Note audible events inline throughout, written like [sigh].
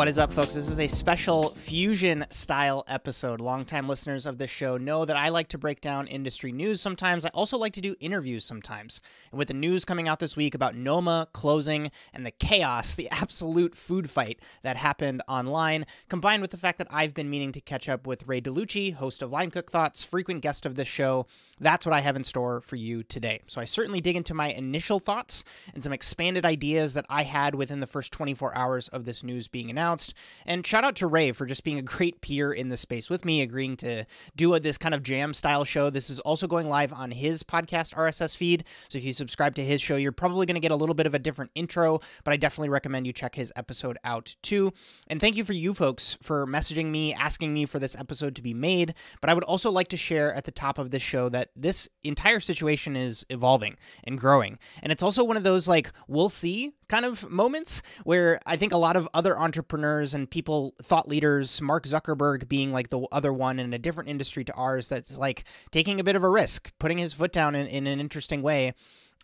What is up, folks? This is a special fusion style episode. Longtime listeners of this show know that I like to break down industry news sometimes. I also like to do interviews sometimes. And with the news coming out this week about Noma closing and the chaos, the absolute food fight that happened online, combined with the fact that I've been meaning to catch up with Ray Delucci, host of Line Cook Thoughts, frequent guest of this show, that's what I have in store for you today. So I certainly dig into my initial thoughts and some expanded ideas that I had within the first 24 hours of this news being announced. And shout out to Ray for just being a great peer in the space with me, agreeing to do a, this kind of jam style show. This is also going live on his podcast RSS feed. So if you subscribe to his show, you're probably going to get a little bit of a different intro, but I definitely recommend you check his episode out too. And thank you for you folks for messaging me, asking me for this episode to be made. But I would also like to share at the top of this show that this entire situation is evolving and growing. And it's also one of those like, we'll see kind of moments where I think a lot of other entrepreneurs and people, thought leaders, Mark Zuckerberg being like the other one in a different industry to ours, that's like taking a bit of a risk, putting his foot down in, in an interesting way.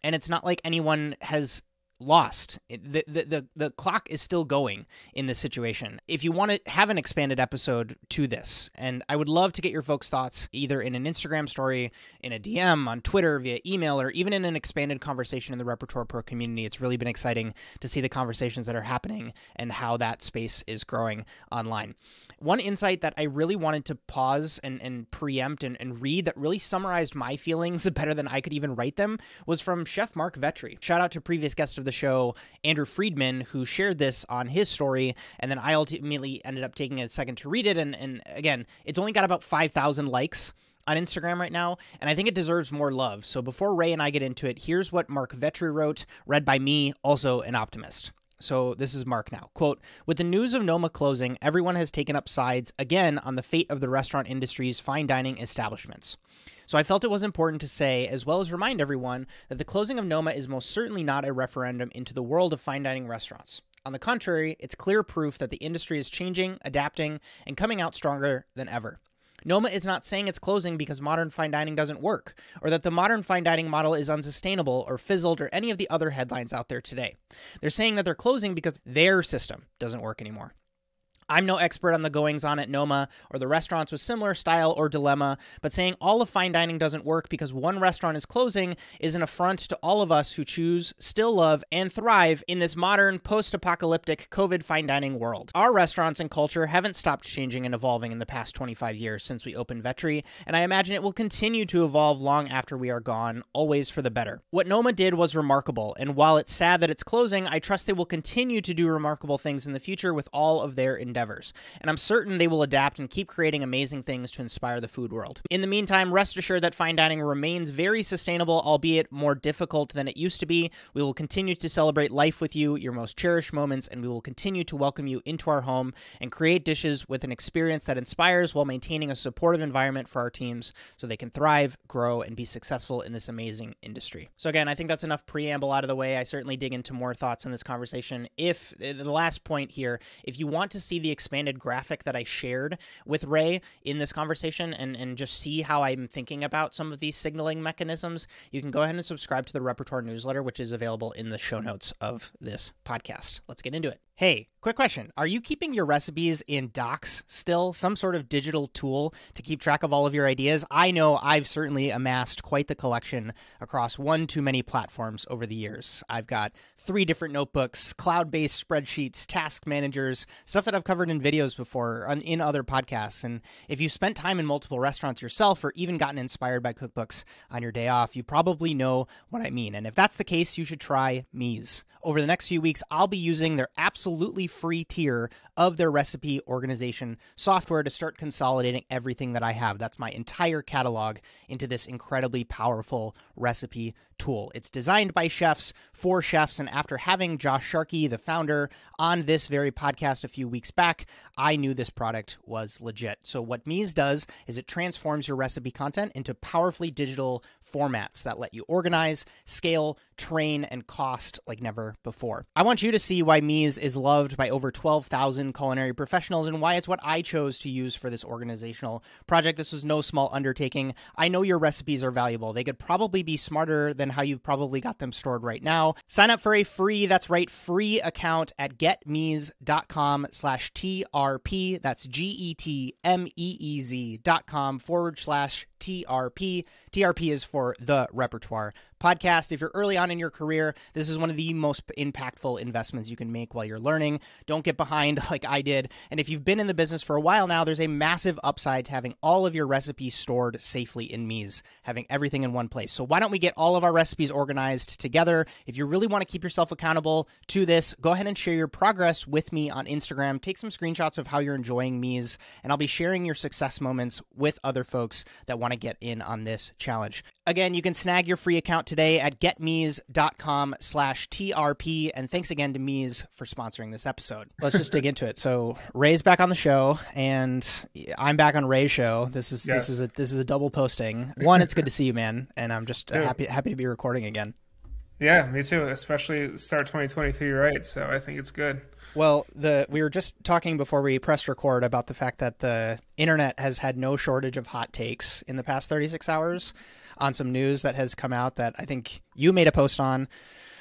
And it's not like anyone has lost. The, the, the, the clock is still going in this situation. If you want to have an expanded episode to this, and I would love to get your folks' thoughts either in an Instagram story, in a DM, on Twitter, via email, or even in an expanded conversation in the Repertoire Pro community. It's really been exciting to see the conversations that are happening and how that space is growing online. One insight that I really wanted to pause and, and preempt and, and read that really summarized my feelings [laughs] better than I could even write them was from Chef Marc Vetri. Shout out to previous guest of the show, Andrew Friedman, who shared this on his story. And then I ultimately ended up taking a second to read it. And, and again, it's only got about 5,000 likes on Instagram right now, and I think it deserves more love. So before Ray and I get into it, here's what Marc Vetri wrote, read by me, also an optimist. So this is Marc now. Quote With the news of Noma closing, everyone has taken up sides again on the fate of the restaurant industry's fine dining establishments. So I felt it was important to say, as well as remind everyone, that the closing of Noma is most certainly not a referendum into the world of fine dining restaurants. On the contrary, it's clear proof that the industry is changing, adapting, and coming out stronger than ever. Noma is not saying it's closing because modern fine dining doesn't work, or that the modern fine dining model is unsustainable or fizzled, or any of the other headlines out there today. They're saying that they're closing because their system doesn't work anymore. I'm no expert on the goings on at Noma or the restaurants with similar style or dilemma, but saying all of fine dining doesn't work because one restaurant is closing is an affront to all of us who choose, still love, and thrive in this modern, post apocalyptic, COVID fine dining world. Our restaurants and culture haven't stopped changing and evolving in the past 25 years since we opened Vetri, and I imagine it will continue to evolve long after we are gone, always for the better. What Noma did was remarkable, and while it's sad that it's closing, I trust they will continue to do remarkable things in the future with all of their endeavors endeavors, and I'm certain they will adapt and keep creating amazing things to inspire the food world. In the meantime, rest assured that fine dining remains very sustainable, albeit more difficult than it used to be. We will continue to celebrate life with you, your most cherished moments, and we will continue to welcome you into our home and create dishes with an experience that inspires while maintaining a supportive environment for our teams so they can thrive, grow, and be successful in this amazing industry. So, again, I think that's enough preamble out of the way. I certainly dig into more thoughts in this conversation. If uh, the last point here, if you want to see the the expanded graphic that I shared with Ray in this conversation and, and just see how I'm thinking about some of these signaling mechanisms, you can go ahead and subscribe to the Repertoire newsletter, which is available in the show notes of this podcast. Let's get into it. Hey, quick question. Are you keeping your recipes in Docs still? Some sort of digital tool to keep track of all of your ideas? I know I've certainly amassed quite the collection across one too many platforms over the years. I've got three different notebooks, cloud based spreadsheets, task managers, stuff that I've covered in videos before in other podcasts. And if you've spent time in multiple restaurants yourself or even gotten inspired by cookbooks on your day off, you probably know what I mean. And if that's the case, you should try Meez. Over the next few weeks, I'll be using their absolutely free tier of their recipe organization software to start consolidating everything that I have. That's my entire catalog into this incredibly powerful recipe tool. It's designed by chefs for chefs. And after having Josh Sharkey, the founder, on this very podcast a few weeks back, I knew this product was legit. So, what Meez does is it transforms your recipe content into powerfully digital formats that let you organize, scale, train, and cost like never before. I want you to see why Meez is loved by over 12,000 culinary professionals and why it's what I chose to use for this organizational project. This was no small undertaking. I know your recipes are valuable. They could probably be smarter than how you've probably got them stored right now. Sign up for a free, that's right, free account at getmeez.com slash TRP. That's G-E-T-M-E-E-Z dot com forward slash TRP. TRP is for the repertoire podcast. If you're early on in your career, this is one of the most impactful investments you can make while you're learning. Don't get behind [laughs] like I did. And if you've been in the business for a while now, there's a massive upside to having all of your recipes stored safely in Meez, having everything in one place. So why don't we get all of our recipes organized together? If you really want to keep yourself accountable to this, go ahead and share your progress with me on Instagram. Take some screenshots of how you're enjoying Meez, and I'll be sharing your success moments with other folks that want to get in on this challenge. Again, you can snag your free account today at getmeez.com slash TRP. And thanks again to Meez for sponsoring this episode. Let's just dig into it. So Ray's back on the show and I'm back on Ray's show. This is yes. this is a this is a double posting. One, it's good to see you, man. And I'm just happy happy to be recording again. Yeah, me too. Especially start 2023 right. So I think it's good. Well, the we were just talking before we pressed record about the fact that the internet has had no shortage of hot takes in the past 36 hours on some news that has come out that I think you made a post on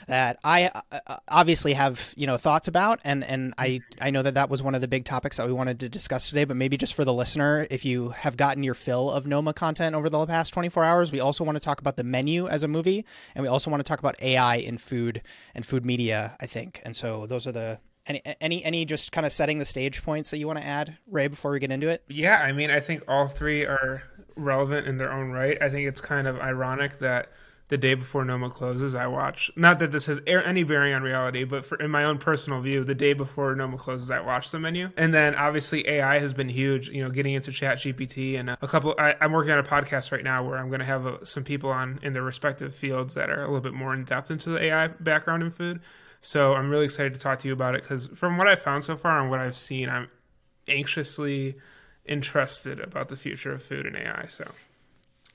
that I uh, uh, obviously have you know thoughts about, and and I I know that that was one of the big topics that we wanted to discuss today. But maybe just for the listener, if you have gotten your fill of Noma content over the past 24 hours, we also want to talk about the menu as a movie, and we also want to talk about AI in food and food media. I think, and so those are the any any any just kind of setting the stage points that you want to add, Ray, before we get into it? Yeah, I mean, I think all three are relevant in their own right. I think it's kind of ironic that the day before Noma closes, I watch. Not that this has any bearing on reality, but for, in my own personal view, the day before Noma closes, I watch the menu. And then obviously AI has been huge. You know, getting into ChatGPT and a couple. I, am working on a podcast right now where I'm going to have a, some people on in their respective fields that are a little bit more in depth into the AI background in food. So I'm really excited to talk to you about it because from what I've found so far and what I've seen, I'm anxiously interested about the future of food and AI. So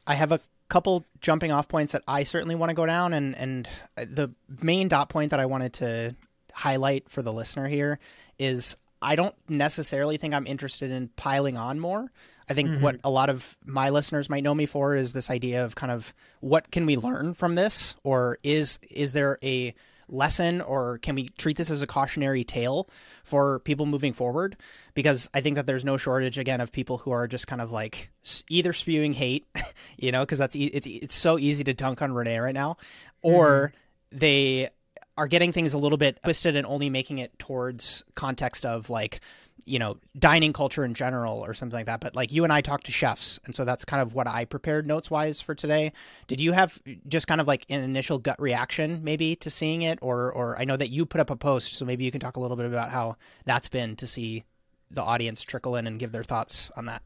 I have a couple jumping off points that I certainly want to go down and and the main dot point that I wanted to highlight for the listener here is I don't necessarily think I'm interested in piling on more. I think mm-hmm. what a lot of my listeners might know me for is this idea of kind of what can we learn from this or is is there a lesson or can we treat this as a cautionary tale for people moving forward because i think that there's no shortage again of people who are just kind of like either spewing hate [laughs] you know because that's e- it's it's so easy to dunk on rene right now or mm-hmm. they are getting things a little bit twisted and only making it towards context of like you know dining culture in general or something like that but like you and i talked to chefs and so that's kind of what i prepared notes wise for today. Did you have just kind of like an initial gut reaction maybe to seeing it? Or or i know that you put up a post so maybe you can talk a little bit about how that's been to see the audience trickle in and give their thoughts on that.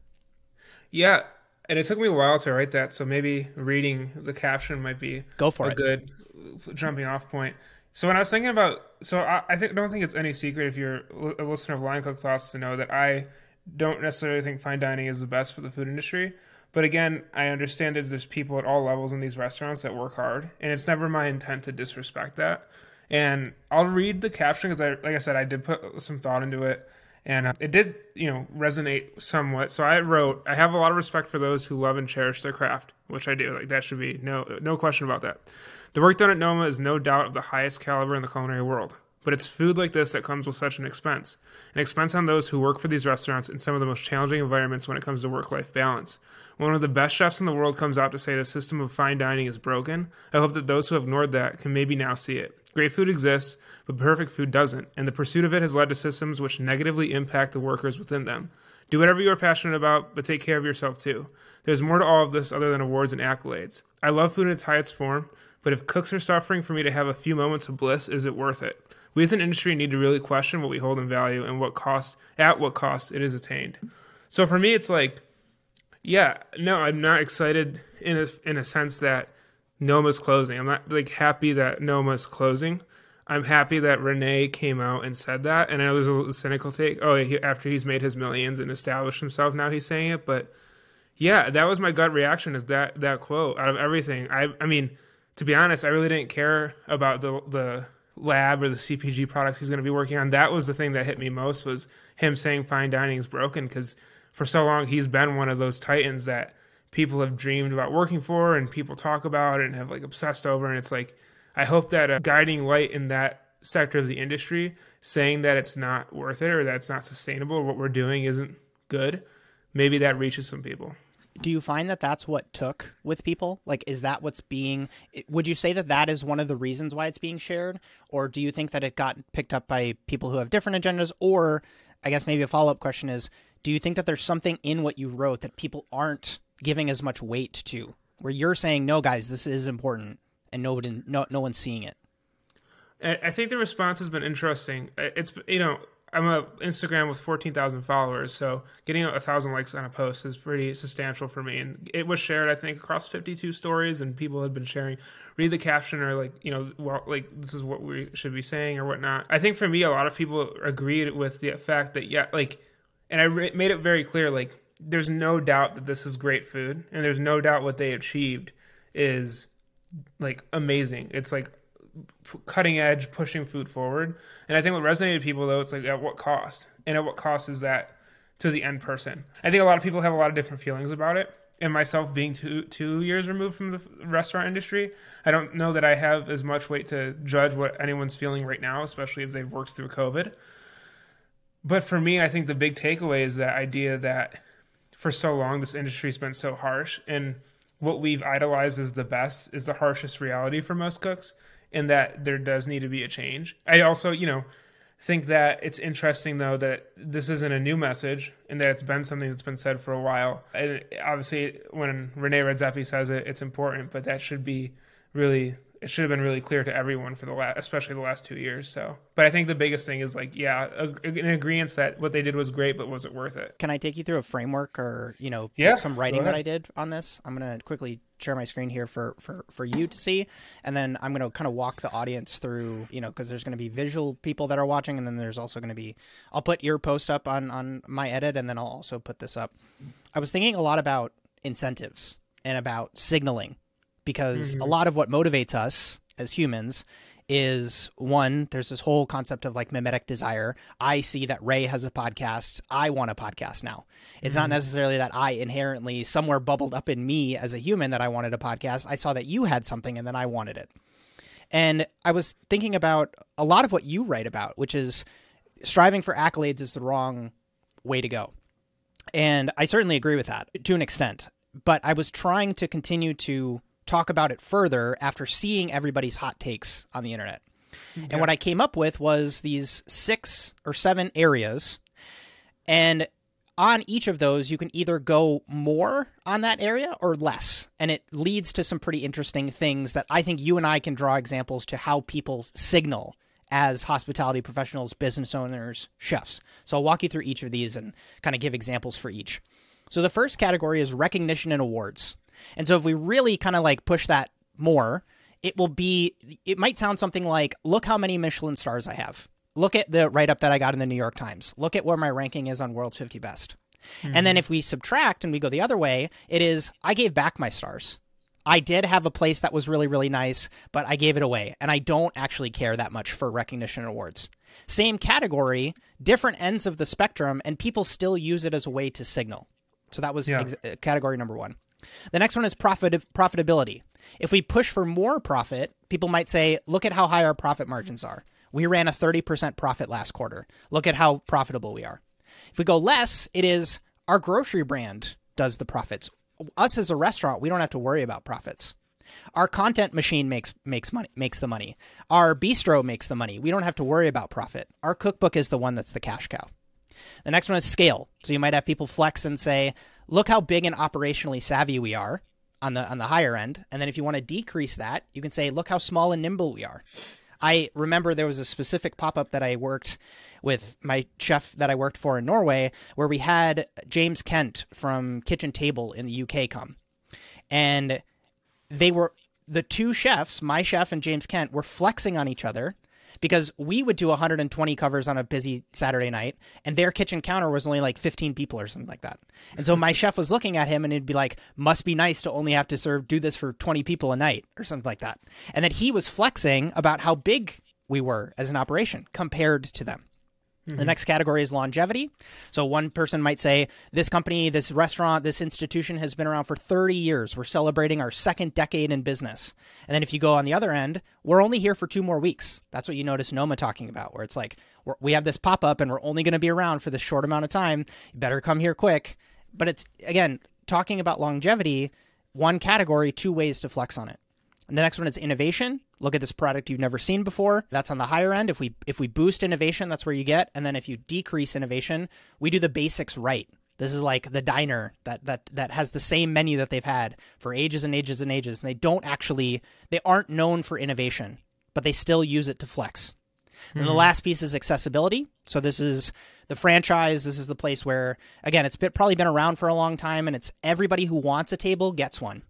Yeah and it took me a while to write that so maybe reading the caption might be go for a it. good jumping off point so when I was thinking about, so I, I think don't think it's any secret if you're a listener of Line Cook Thoughts to know that I don't necessarily think fine dining is the best for the food industry. But again, I understand that there's people at all levels in these restaurants that work hard, and it's never my intent to disrespect that. And I'll read the caption because I, like I said, I did put some thought into it, and uh, it did, you know, resonate somewhat. So I wrote, I have a lot of respect for those who love and cherish their craft, which I do. Like that should be no no question about that. The work done at Noma is no doubt of the highest caliber in the culinary world, but it's food like this that comes with such an expense. An expense on those who work for these restaurants in some of the most challenging environments when it comes to work life balance. When one of the best chefs in the world comes out to say the system of fine dining is broken, I hope that those who have ignored that can maybe now see it. Great food exists, but perfect food doesn't, and the pursuit of it has led to systems which negatively impact the workers within them. Do whatever you are passionate about, but take care of yourself too. There's more to all of this other than awards and accolades. I love food in its highest form, but if cooks are suffering for me to have a few moments of bliss, is it worth it? We as an industry need to really question what we hold in value and what cost at what cost it is attained. So for me, it's like, yeah, no, I'm not excited in a in a sense that Noma's closing. I'm not like happy that Noma's closing. I'm happy that Rene came out and said that. And I there's a little cynical take. Oh, he, after he's made his millions and established himself, now he's saying it. But yeah, that was my gut reaction. Is that that quote out of everything? I I mean to be honest, I really didn't care about the the lab or the CPG products he's going to be working on. That was the thing that hit me most was him saying fine dining is broken because for so long he's been one of those titans that people have dreamed about working for and people talk about and have like obsessed over and it's like I hope that a guiding light in that sector of the industry saying that it's not worth it or that it's not sustainable what we're doing isn't good maybe that reaches some people do you find that that's what took with people? Like is that what's being would you say that that is one of the reasons why it's being shared? Or do you think that it got picked up by people who have different agendas? Or i guess maybe a follow-up question is do you think that there's something in what you wrote that people aren't giving as much weight to? Where you're saying no guys this is important and nobody no, no one's seeing it. I think the response has been interesting. It's you know I'm a Instagram with 14,000 followers, so getting a thousand likes on a post is pretty substantial for me. And it was shared, I think, across 52 stories, and people had been sharing. Read the caption or like, you know, well, like this is what we should be saying or whatnot. I think for me, a lot of people agreed with the fact that yeah, like, and I re- made it very clear, like, there's no doubt that this is great food, and there's no doubt what they achieved is like amazing. It's like cutting edge, pushing food forward. And I think what resonated with people though, it's like at what cost, and at what cost is that to the end person? I think a lot of people have a lot of different feelings about it. And myself being two two years removed from the restaurant industry, I don't know that I have as much weight to judge what anyone's feeling right now, especially if they've worked through COVID. But for me, I think the big takeaway is that idea that for so long this industry's been so harsh and what we've idolized as the best is the harshest reality for most cooks and that there does need to be a change. I also, you know, think that it's interesting though that this isn't a new message and that it's been something that's been said for a while. And obviously, when Rene Redzepi says it, it's important, but that should be really it should have been really clear to everyone for the last, especially the last two years. So, but I think the biggest thing is like, yeah, an agreement that what they did was great, but was it worth it? Can I take you through a framework or you know, yeah, some writing that I did on this? I'm gonna quickly share my screen here for for for you to see, and then I'm gonna kind of walk the audience through, you know, because there's gonna be visual people that are watching, and then there's also gonna be, I'll put your post up on on my edit, and then I'll also put this up. I was thinking a lot about incentives and about signaling because mm-hmm. a lot of what motivates us as humans is one there's this whole concept of like mimetic desire. I see that ray has a podcast. I want a podcast now. It's mm-hmm. not necessarily that i inherently somewhere bubbled up in me as a human that i wanted a podcast. I saw that you had something and then i wanted it. And i was thinking about a lot of what you write about which is striving for accolades is the wrong way to go. And i certainly agree with that to an extent. But i was trying to continue to talk about it further after seeing everybody's hot takes on the internet. Yeah. And what I came up with was these six or seven areas. And on each of those, you can either go more on that area or less. And it leads to some pretty interesting things that I think you and I can draw examples to how people signal as hospitality professionals, business owners, chefs. So I'll walk you through each of these and kind of give examples for each. So the first category is recognition and awards. And so if we really kind of like push that more, it will be it might sound something like look how many Michelin stars I have. Look at the write up that I got in the New York Times. Look at where my ranking is on World's 50 Best. Mm-hmm. And then mm-hmm. if we subtract and we go the other way, it is I gave back my stars. I did have a place that was really, really nice, but I gave it away. And I don't actually care that much for recognition awards. Same category, different ends of the spectrum, and people still use it as a way to signal. So that was yeah. ex- category number one. The next one is profit profitability. If we push for more profit, people might say, look at how high our profit margins are. We ran a 30% profit last quarter. Look at how profitable we are. If we go less, it is our grocery brand does the profits. Us as a restaurant, we don't have to worry about profits. Our content machine makes makes money makes the money. Our bistro makes the money. We don't have to worry about profit. Our cookbook is the one that's the cash cow. The next one is scale. So you might have people flex and say, look how big and operationally savvy we are on the on the higher end. And then if you want to decrease that, you can say, look how small and nimble we are. I remember there was a specific pop up that I worked with my chef that I worked for in Norway, where we had James Kent from Kitchen Table in the UK come. And they were the two chefs, my chef and James Kent, were flexing on each other because we would do 120 covers on a busy Saturday night, and their kitchen counter was only like 15 people or something like that. And so my [laughs] chef was looking at him, and he'd be like, "Must be nice to only have to serve do this for 20 people a night or something like that." And then he was flexing about how big we were as an operation compared to them. Mm-hmm. The next category is longevity. So one person might say, This company, this restaurant, this institution has been around for 30 years. We're celebrating our second decade in business. And then if you go on the other end, we're only here for two more weeks. That's what you notice Noma talking about, where it's like, we have this pop up and we're only going to be around for this short amount of time. You better come here quick. But it's, again, talking about longevity, one category, two ways to flex on it. And the next one is innovation. Look at this product you've never seen before. That's on the higher end. If we if we boost innovation, that's where you get. And then if you decrease innovation, we do the basics right. This is like the diner that that that has the same menu that they've had for ages and ages and ages, and they don't actually they aren't known for innovation, but they still use it to flex. Mm-hmm. And the hmm. last piece is accessibility. So this is the franchise. This is the place where again it's been, probably been around for a long time, and it's everybody who wants a table gets one.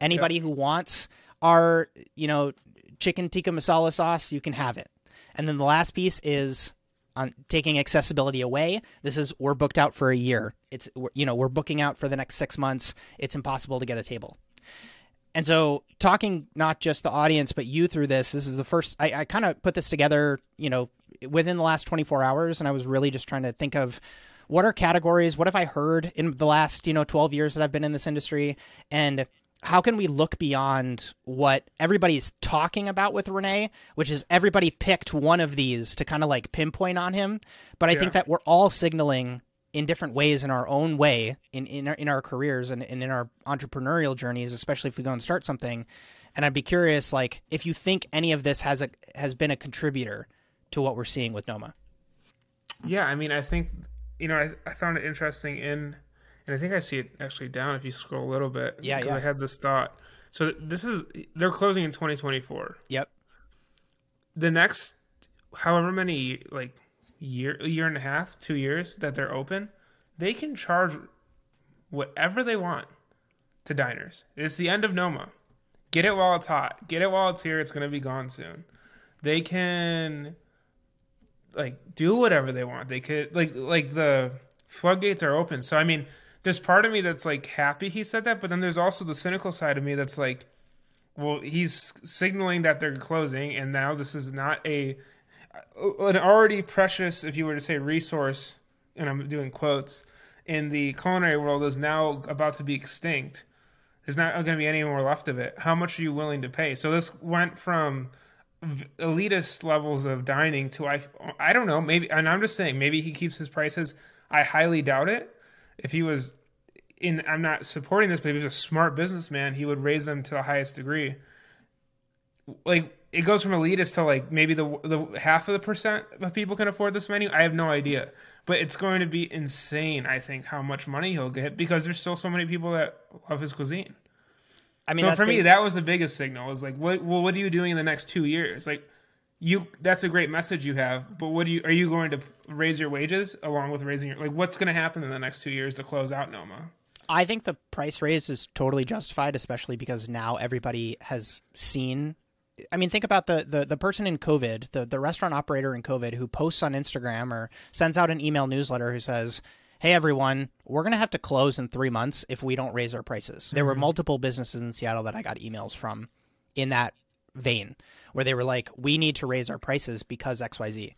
Anybody yep. who wants our you know chicken tikka masala sauce, you can have it. And then the last piece is on taking accessibility away. This is we're booked out for a year. It's you know we're booking out for the next six months. It's impossible to get a table. And so, talking not just the audience but you through this, this is the first. I, I kind of put this together, you know, within the last 24 hours, and I was really just trying to think of what are categories, what have I heard in the last you know 12 years that I've been in this industry, and how can we look beyond what everybody's talking about with Rene, which is everybody picked one of these to kind of like pinpoint on him. But I yeah. think that we're all signaling in different ways in our own way in in our, in our careers and, and in our entrepreneurial journeys, especially if we go and start something. And I'd be curious, like, if you think any of this has a has been a contributor to what we're seeing with Noma. Yeah, I mean, I think you know, I, I found it interesting in and I think I see it actually down if you scroll a little bit. Yeah, yeah. I had this thought. So this is they're closing in 2024. Yep. The next, however many like year, a year and a half, two years that they're open, they can charge whatever they want to diners. It's the end of Noma. Get it while it's hot. Get it while it's here. It's gonna be gone soon. They can like do whatever they want. They could like like the floodgates are open. So I mean there's part of me that's like happy he said that, but then there's also the cynical side of me that's like, well, he's signaling that they're closing, and now this is not a an already precious, if you were to say, resource, and I'm doing quotes, in the culinary world is now about to be extinct. There's not going to be any more left of it. How much are you willing to pay? So this went from elitist levels of dining to I I don't know maybe and I'm just saying maybe he keeps his prices. I highly doubt it if he was in I'm not supporting this, but if he was a smart businessman, he would raise them to the highest degree. Like it goes from elitist to like maybe the the half of the percent of people can afford this menu. I have no idea, but it's going to be insane. I think how much money he'll get because there's still so many people that love his cuisine. I mean, so for me, that was the biggest signal. Was like, what? Well, what are you doing in the next two years? Like, you that's a great message you have but what do you are you going to raise your wages along with raising your like what's going to happen in the next two years to close out noma i think the price raise is totally justified especially because now everybody has seen i mean think about the the, the person in covid the, the restaurant operator in covid who posts on instagram or sends out an email newsletter who says hey everyone we're going to have to close in three months if we don't raise our prices mm-hmm. there were mm-hmm. multiple businesses in seattle that i got emails from in that vein where they were like, we need to raise our prices because XYZ.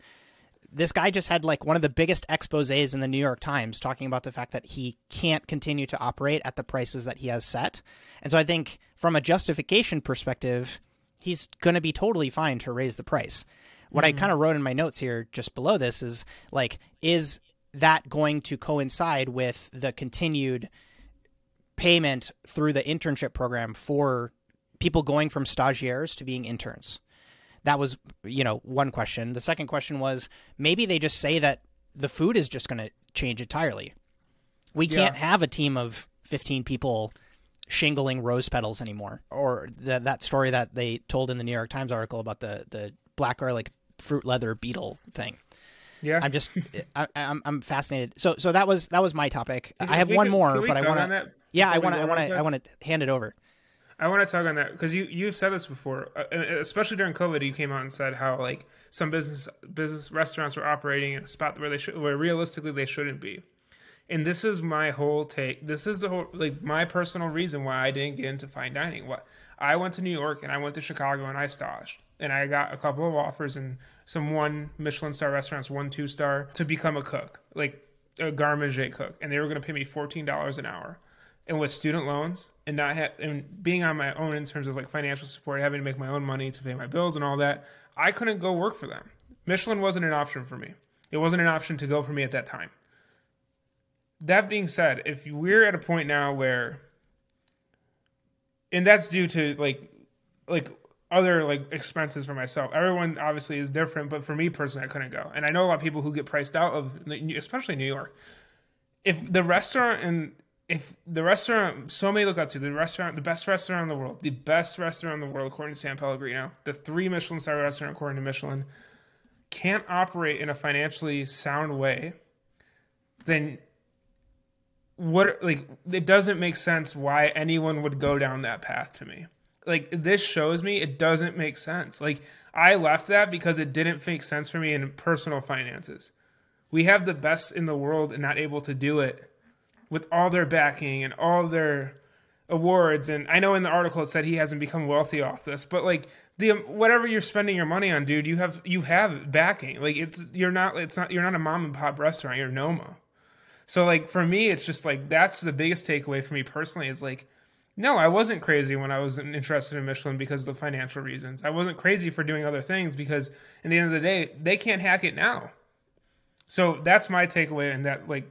This guy just had like one of the biggest exposes in the New York Times talking about the fact that he can't continue to operate at the prices that he has set. And so I think from a justification perspective, he's going to be totally fine to raise the price. What mm-hmm. I kind of wrote in my notes here just below this is like, is that going to coincide with the continued payment through the internship program for people going from stagiaires to being interns. That was, you know, one question. The second question was maybe they just say that the food is just going to change entirely. We can't have a team of 15 people shingling rose petals anymore. Or the, that story that they told in the New York Times article about the, the black garlic fruit leather beetle thing. Yeah, I'm just [laughs] I, am I'm, I'm fascinated. So so that was that was my topic. I have one more, but I want to. Yeah, I want to I want to I want to hand it over. I want to talk on that because you you've said this before, uh, especially during COVID. You came out and said how like some business business restaurants were operating in a spot where they should, where realistically they shouldn't be. And this is my whole take. This is the whole like my personal reason why I didn't get into fine dining. What I went to New York and I went to Chicago and I staged and I got a couple of offers and some one Michelin star restaurants, one two star to become a cook, like a garde cook, and they were going to pay me fourteen dollars an hour and with student loans and not ha- and being on my own in terms of like financial support, having to make my own money to pay my bills and all that, I couldn't go work for them. Michelin wasn't an option for me. It wasn't an option to go for me at that time. That being said, if we're at a point now where and that's due to like like other like expenses for myself. Everyone obviously is different, but for me personally, I couldn't go. And I know a lot of people who get priced out of, especially New York. If the restaurant and if the restaurant so many look up to the restaurant the best restaurant in the world the best restaurant in the world according to san pellegrino the three michelin star restaurant according to michelin can't operate in a financially sound way then what like it doesn't make sense why anyone would go down that path to me. Like this shows me it doesn't make sense. Like i left that because it didn't make sense for me in personal finances. We have the best in the world and not able to do it with all their backing and all their awards. And I know in the article it said he hasn't become wealthy off this but like the whatever you're spending your money on dude you have you have backing. Like it's you're not it's not you're not a mom and pop restaurant you're Noma. So like for me it's just like that's the biggest takeaway for me personally is like no I wasn't crazy when I was interested in Michelin because of the financial reasons. I wasn't crazy for doing other things because in the end of the day they can't hack it now. So that's my takeaway and that like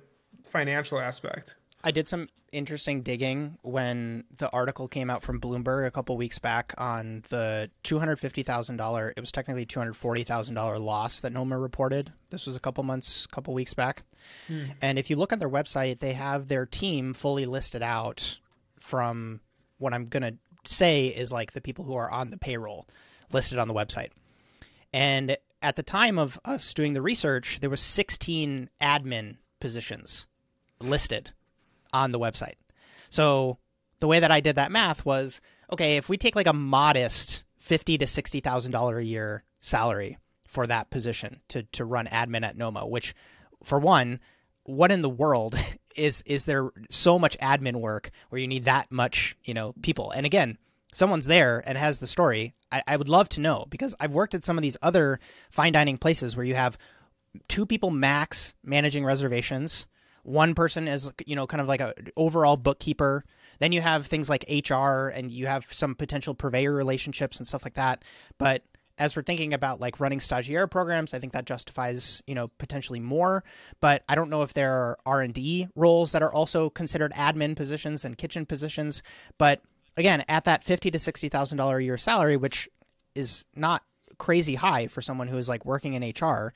financial aspect. I did some interesting digging when the article came out from Bloomberg a couple weeks back on the $250,000, it was technically $240,000 loss that Noma reported. This was a couple months, a couple weeks back. Hmm. And if you look on their website, they have their team fully listed out from what I'm going to say is like the people who are on the payroll listed on the website. And at the time of us doing the research, there was 16 admin positions listed on the website. So the way that I did that math was okay, if we take like a modest fifty to sixty thousand dollar a year salary for that position to to run admin at Noma, which for one, what in the world [laughs] is is there so much admin work where you need that much, you know, people? And again, someone's there and has the story. I, I would love to know because I've worked at some of these other fine dining places where you have two people max managing reservations one person is you know kind of like a overall bookkeeper. Then you have things like hr and you have some potential purveyor relationships and stuff like that. But as we're thinking about like running stagiaire programs i think that justifies you know potentially more. But i don't know if there are r&d roles that are also considered admin positions and kitchen positions. But again at that 50 to 60 thousand dollar a year salary which is not crazy high for someone who is like working in hr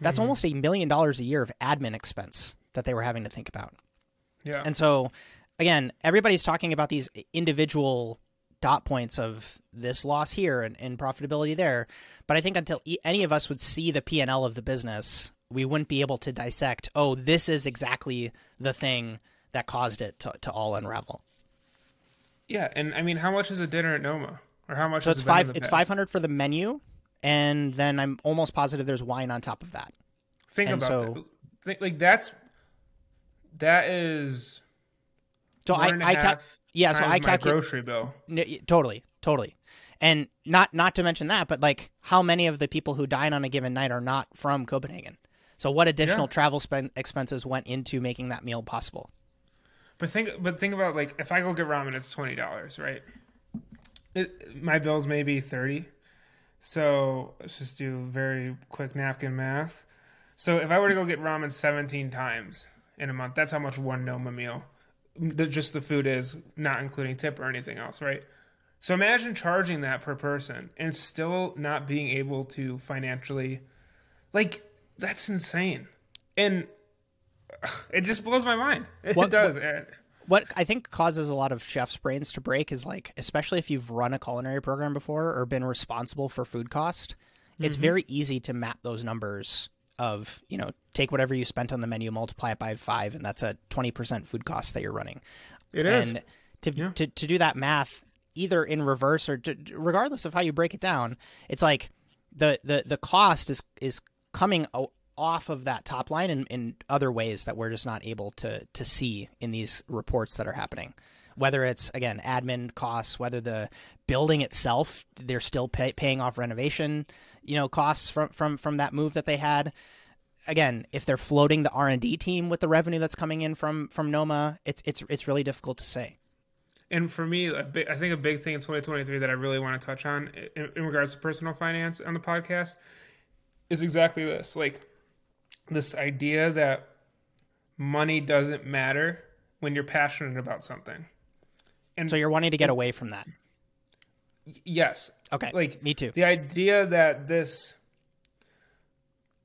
that's mm-hmm. almost a million dollars a year of admin expense that they were having to think about. Yeah. And so, again, everybody's talking about these individual dot points of this loss here and, and profitability there. But I think until e- any of us would see the P&L of the business, we wouldn't be able to dissect, oh, this is exactly the thing that caused it to, to all unravel. Yeah, and I mean, how much is a dinner at Noma, or how much? So it's five. It's five hundred for the menu, and then I'm almost positive there's wine on top of that. Think and about so, that. Think, like that's that is. So I, I ca- yeah, so I calculate grocery bill. N- totally, totally, and not not to mention that, but like how many of the people who dine on a given night are not from Copenhagen? So what additional yeah. travel spend expenses went into making that meal possible? But think, but think about like if I go get ramen, it's twenty dollars, right? It, my bills may be thirty. So let's just do very quick napkin math. So if I were to go get ramen seventeen times, in a month. That's how much one Noma meal, the, just the food is, not including tip or anything else, right? So imagine charging that per person and still not being able to financially, like that's insane, and [sighs] it just blows my mind. [laughs] It what, does. What, what I think causes a lot of chefs' brains to break is like, especially if you've run a culinary program before or been responsible for food cost, it's mm-hmm. very easy to map those numbers of you know take whatever you spent on the menu multiply it by five and that's a 20% food cost that you're running it and is. to, yeah. to, to do that math either in reverse or d- regardless of how you break it down, it's like the the the cost is is coming off of that top line in, in other ways that we're just not able to to see in these reports that are happening. Whether it's again admin costs, whether the building itself they're still pay, paying off renovation, you know, costs from from from that move that they had. Again, if they're floating the R and D team with the revenue that's coming in from from Noma, it's it's it's really difficult to say. And for me, I think a big thing in 2023 that I really want to touch on in, in regards to personal finance on the podcast is exactly this. Like this idea that money doesn't matter when you're passionate about something. And so you're wanting to get away from that. Yes. Okay. Like me too. The idea that this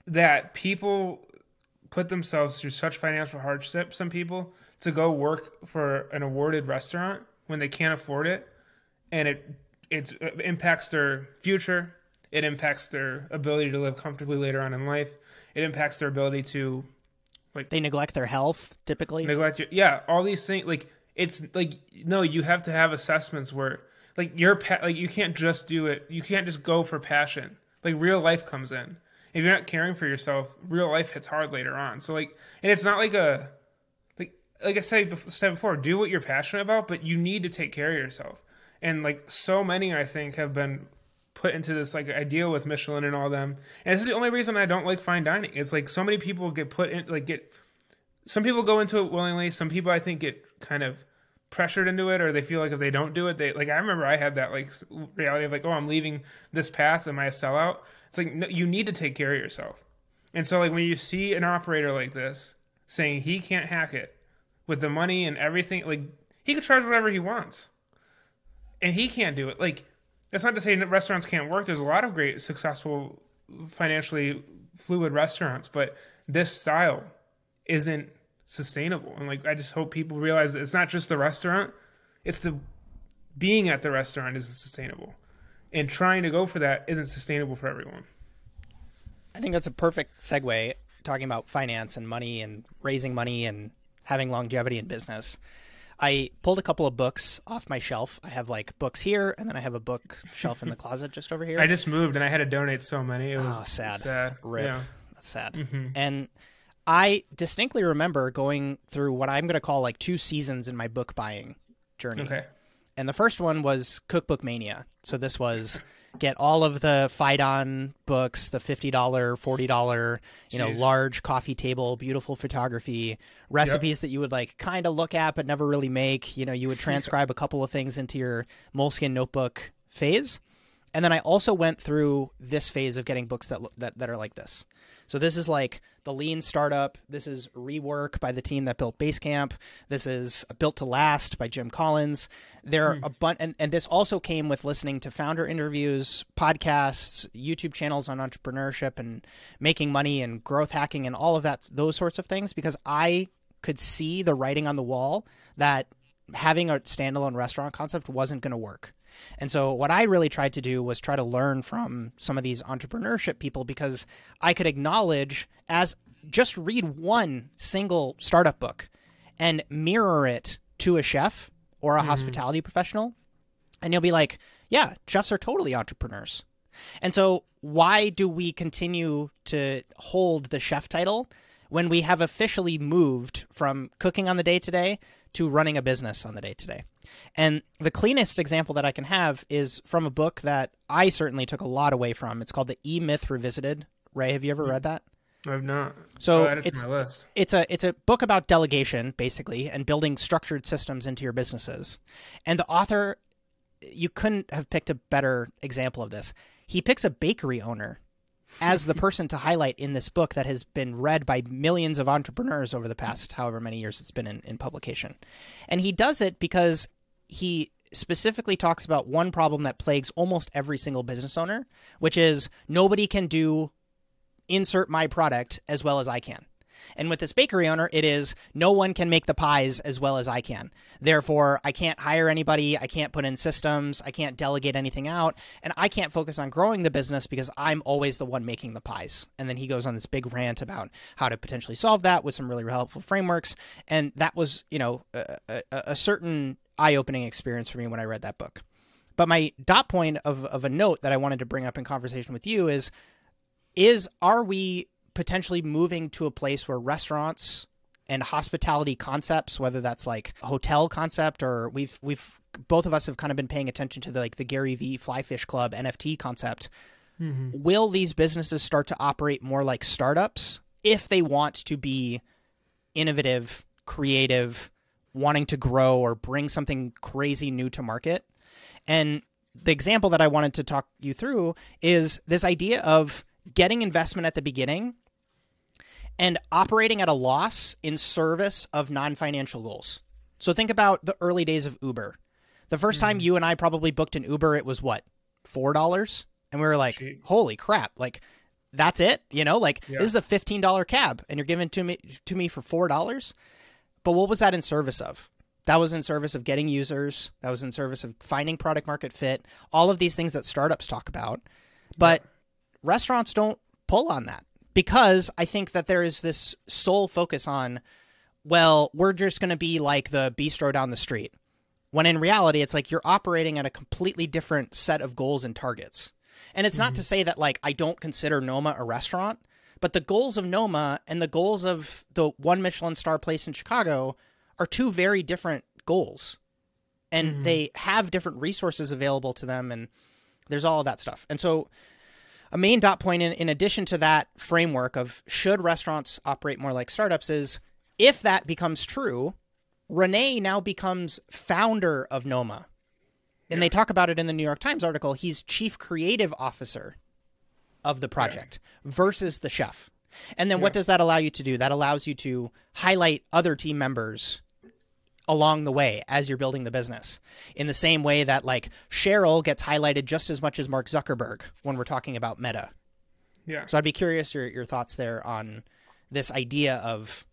that people put themselves through such financial hardship some people to go work for an awarded restaurant when they can't afford it and it it uh, impacts their future it impacts their ability to live comfortably later on in life it impacts their ability to like they neglect their health typically neglect your, yeah all these things like it's like no you have to have assessments where like your pa- like you can't just do it you can't just go for passion like real life comes in if you're not caring for yourself real life hits hard later on so like and it's not like a like like i said before do what you're passionate about but you need to take care of yourself and like so many i think have been put into this like idea with Michelin and all them. And this is the only reason I don't like fine dining. It's like so many people get put in like get some people go into it willingly, some people I think get kind of pressured into it or they feel like if they don't do it they like I remember I had that like reality of like oh I'm leaving this path am I a sellout? It's like no, you need to take care of yourself. And so like when you see an operator like this saying he can't hack it with the money and everything like he could charge whatever he wants. And he can't do it. Like that's not to say that restaurants can't work. There's a lot of great, successful, financially fluid restaurants, but this style isn't sustainable. And like, I just hope people realize that it's not just the restaurant; it's the being at the restaurant isn't sustainable, and trying to go for that isn't sustainable for everyone. I think that's a perfect segue talking about finance and money and raising money and having longevity in business. I pulled a couple of books off my shelf. I have like books here, and then I have a bookshelf [laughs] in the closet just over here. I just moved, and I had to donate so many. It was oh, sad. Sad. Rip. Yeah. That's sad. Mm-hmm. And I distinctly remember going through what I'm going to call like two seasons in my book buying journey. Okay. And the first one was Cookbook Mania. So this was [laughs] get all of the Phaidon books, the $50, $40, you know, large coffee table, beautiful photography, recipes yep. that you would like kind of look at but never really make. You know, you would [laughs] transcribe a couple of things into your Moleskine notebook phase. And then I also went through this phase of getting books that that that are like this. So this is like the Lean Startup. This is Rework by the team that built Basecamp. This is Built to Last by Jim Collins. There are mm. a bunch, and, and this also came with listening to founder interviews, podcasts, YouTube channels on entrepreneurship and making money and growth hacking and all of that, those sorts of things, because I could see the writing on the wall that having a standalone restaurant concept wasn't going to work. And so what I really tried to do was try to learn from some of these entrepreneurship people because I could acknowledge as just read one single startup book and mirror it to a chef or a mm-hmm. hospitality professional and you'll be like, yeah, chefs are totally entrepreneurs. And so why do we continue to hold the chef title when we have officially moved from cooking on the day to day to running a business on the day to day? And the cleanest example that I can have is from a book that I certainly took a lot away from. It's called The E Myth Revisited. Ray, have you ever read that? I've not. So oh, it's it's a it's a book about delegation basically and building structured systems into your businesses. And the author you couldn't have picked a better example of this. He picks a bakery owner as the [laughs] person to highlight in this book that has been read by millions of entrepreneurs over the past however many years it's been in, in publication. And he does it because he specifically talks about one problem that plagues almost every single business owner, which is nobody can do insert my product as well as I can. And with this bakery owner, it is no one can make the pies as well as I can. Therefore, I can't hire anybody, I can't put in systems, I can't delegate anything out, and I can't focus on growing the business because I'm always the one making the pies. And then he goes on this big rant about how to potentially solve that with some really helpful frameworks. And that was, you know, a, a, a certain eye opening experience for me when I read that book. But my dot point of, of a note that I wanted to bring up in conversation with you is is are we potentially moving to a place where restaurants and hospitality concepts, whether that's like a hotel concept or we've we've both of us have kind of been paying attention to the like the Gary V Flyfish Club NFT concept. Mm-hmm. Will these businesses start to operate more like startups if they want to be innovative, creative, wanting to grow or bring something crazy new to market? And the example that I wanted to talk you through is this idea of getting investment at the beginning and operating at a loss in service of non financial goals. So think about the early days of Uber. The 1st mm-hmm. time you and I probably booked an Uber, it was what, $4? And we were like, Cheap. holy crap. Like, that's it? You know, like yeah. this is a $15 cab and you're giving to me to me for $4. But what was that in service of? That was in service of getting users. That was in service of finding product market fit. All of these things that startups talk about. But yeah. restaurants don't pull on that because I think that there is this sole focus on, well, we're just going to be like the bistro down the street. When in reality, it's like you're operating at a completely different set of goals and targets. And it's mm-hmm. not to say that like I don't consider Noma a restaurant, but the goals of Noma and the goals of the one Michelin star place in Chicago are two very different goals. And mm-hmm. they have different resources available to them and there's all of that stuff. And so a main dot point in, in addition to that framework of should restaurants operate more like startups is if that becomes true, Rene now becomes founder of Noma. And yeah. they talk about it in the New York Times article. He's chief creative officer of the project versus the chef. And then yeah. what does that allow you to do? That allows you to highlight other team members along the way as you're building the business. In the same way that like Sheryl gets highlighted just as much as Mark Zuckerberg when we're talking about Meta. Yeah. So I'd be curious your your thoughts there on this idea of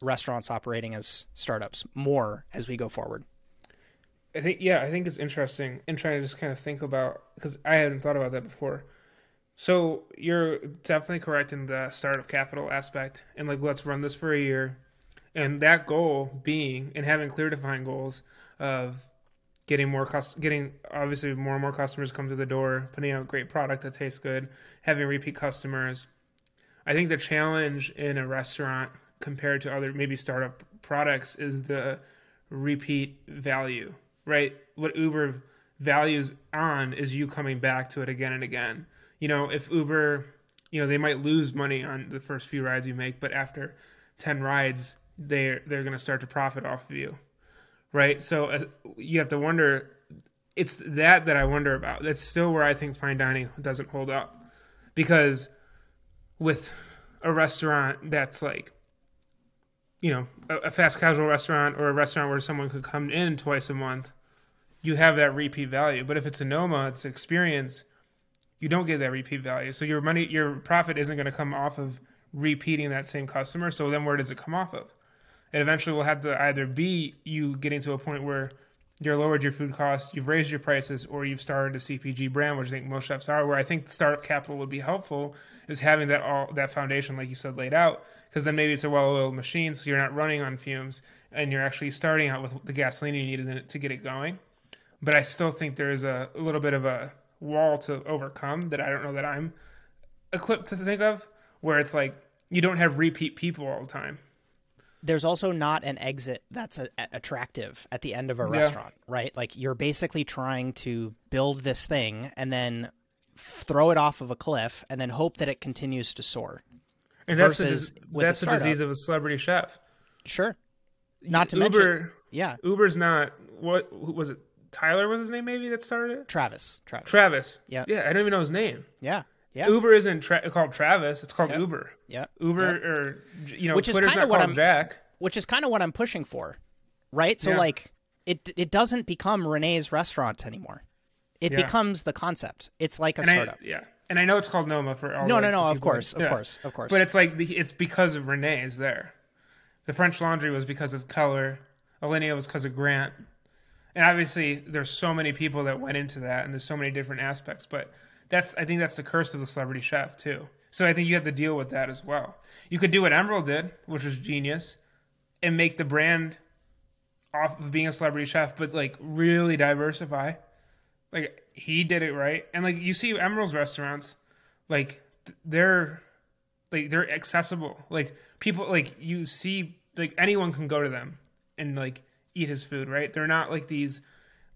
restaurants operating as startups more as we go forward. I think yeah, I think it's interesting and trying to just kind of think about because I hadn't thought about that before. So you're definitely correct in the startup capital aspect, and like let's run this for a year, and that goal being and having clear defined goals of getting more getting obviously more and more customers come to the door putting out great product that tastes good having repeat customers. I think the challenge in a restaurant compared to other maybe startup products is the repeat value right? What uber values on is you coming back to it again and again you know if uber you know they might lose money on the first few rides you make but after 10 rides they're they're going to start to profit off of you, right? So uh, you have to wonder. It's that that I wonder about. That's still where I think fine dining doesn't hold up, because with a restaurant that's like, you know, a, a fast casual restaurant or a restaurant where someone could come in twice a month, you have that repeat value. But if it's a Noma, it's experience, you don't get that repeat value. So your money, your profit isn't going to come off of repeating that same customer. So then where does it come off of? it eventually will have to either be you getting to a point where you're lowered your food costs, you've raised your prices, or you've started a CPG brand, which I think most chefs are. Where I think startup capital would be helpful is having that all that foundation, like you said, laid out, because then maybe it's a well-oiled machine, so you're not running on fumes, and you're actually starting out with the gasoline you needed to get it going. But I still think there is a, a little bit of a wall to overcome that I don't know that I'm equipped to think of, where it's like you don't have repeat people all the time there's also not an exit that's a, a, attractive at the end of a yeah. restaurant, right? Like you're basically trying to build this thing and then throw it off of a cliff and then hope that it continues to soar. And that's the, that's the disease of a celebrity chef. Sure. Not to Uber, mention, yeah, Uber's not what was it? Tyler was his name, maybe that started it. Travis. Travis. Travis. Yeah. Yeah, I don't even know his name. Yeah. Yeah. Uber isn't tra- called Travis; it's called yep. Uber. Yeah. Uber yep. or you know, which Twitter's is kind of what I'm Jack. Which is kind of what I'm pushing for, right? So Yeah. like, it it doesn't become Rene's restaurant anymore. It Yeah. becomes the concept. It's like a And I, startup. yeah, and I know it's called Noma for all No, no, no. Of course, that- of yeah. course, of course. But it's like the, it's because of Rene is there. The French Laundry was because of Keller. Alinea was because of Grant. And obviously, there's so many people that went into that, and there's so many different aspects. But that's I think that's the curse of the celebrity chef too. So I think you have to deal with that as well. You could do what Emeril did, which was genius, and make the brand off of being a celebrity chef, but like really diversify Like he did it right, and like you see Emeril's restaurants, like they're like they're accessible. Like people like you see like anyone can go to them and like eat his food, right? They're not like these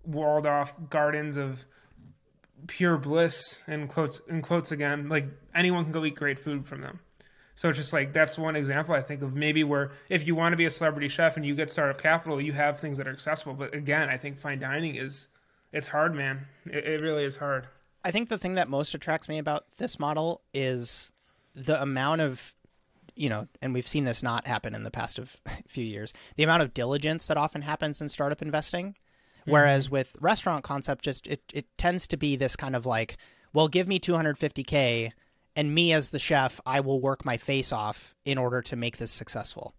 walled off gardens of pure bliss in quotes in quotes again. Like anyone can go eat great food from them. So it's just like that's one example I think of maybe where if you want to be a celebrity chef and you get startup capital, you have things that are accessible. But again, I think fine dining is it's hard, man. It, it really is hard. I think the thing that most attracts me about this model is the amount of you know, and we've seen this not happen in the past of [laughs] few years. The amount of diligence that often happens in startup investing, whereas mm-hmm. with restaurant concept, just it it tends to be this kind of like, well, give me 250k, and me as the chef, I will work my face off in order to make this successful.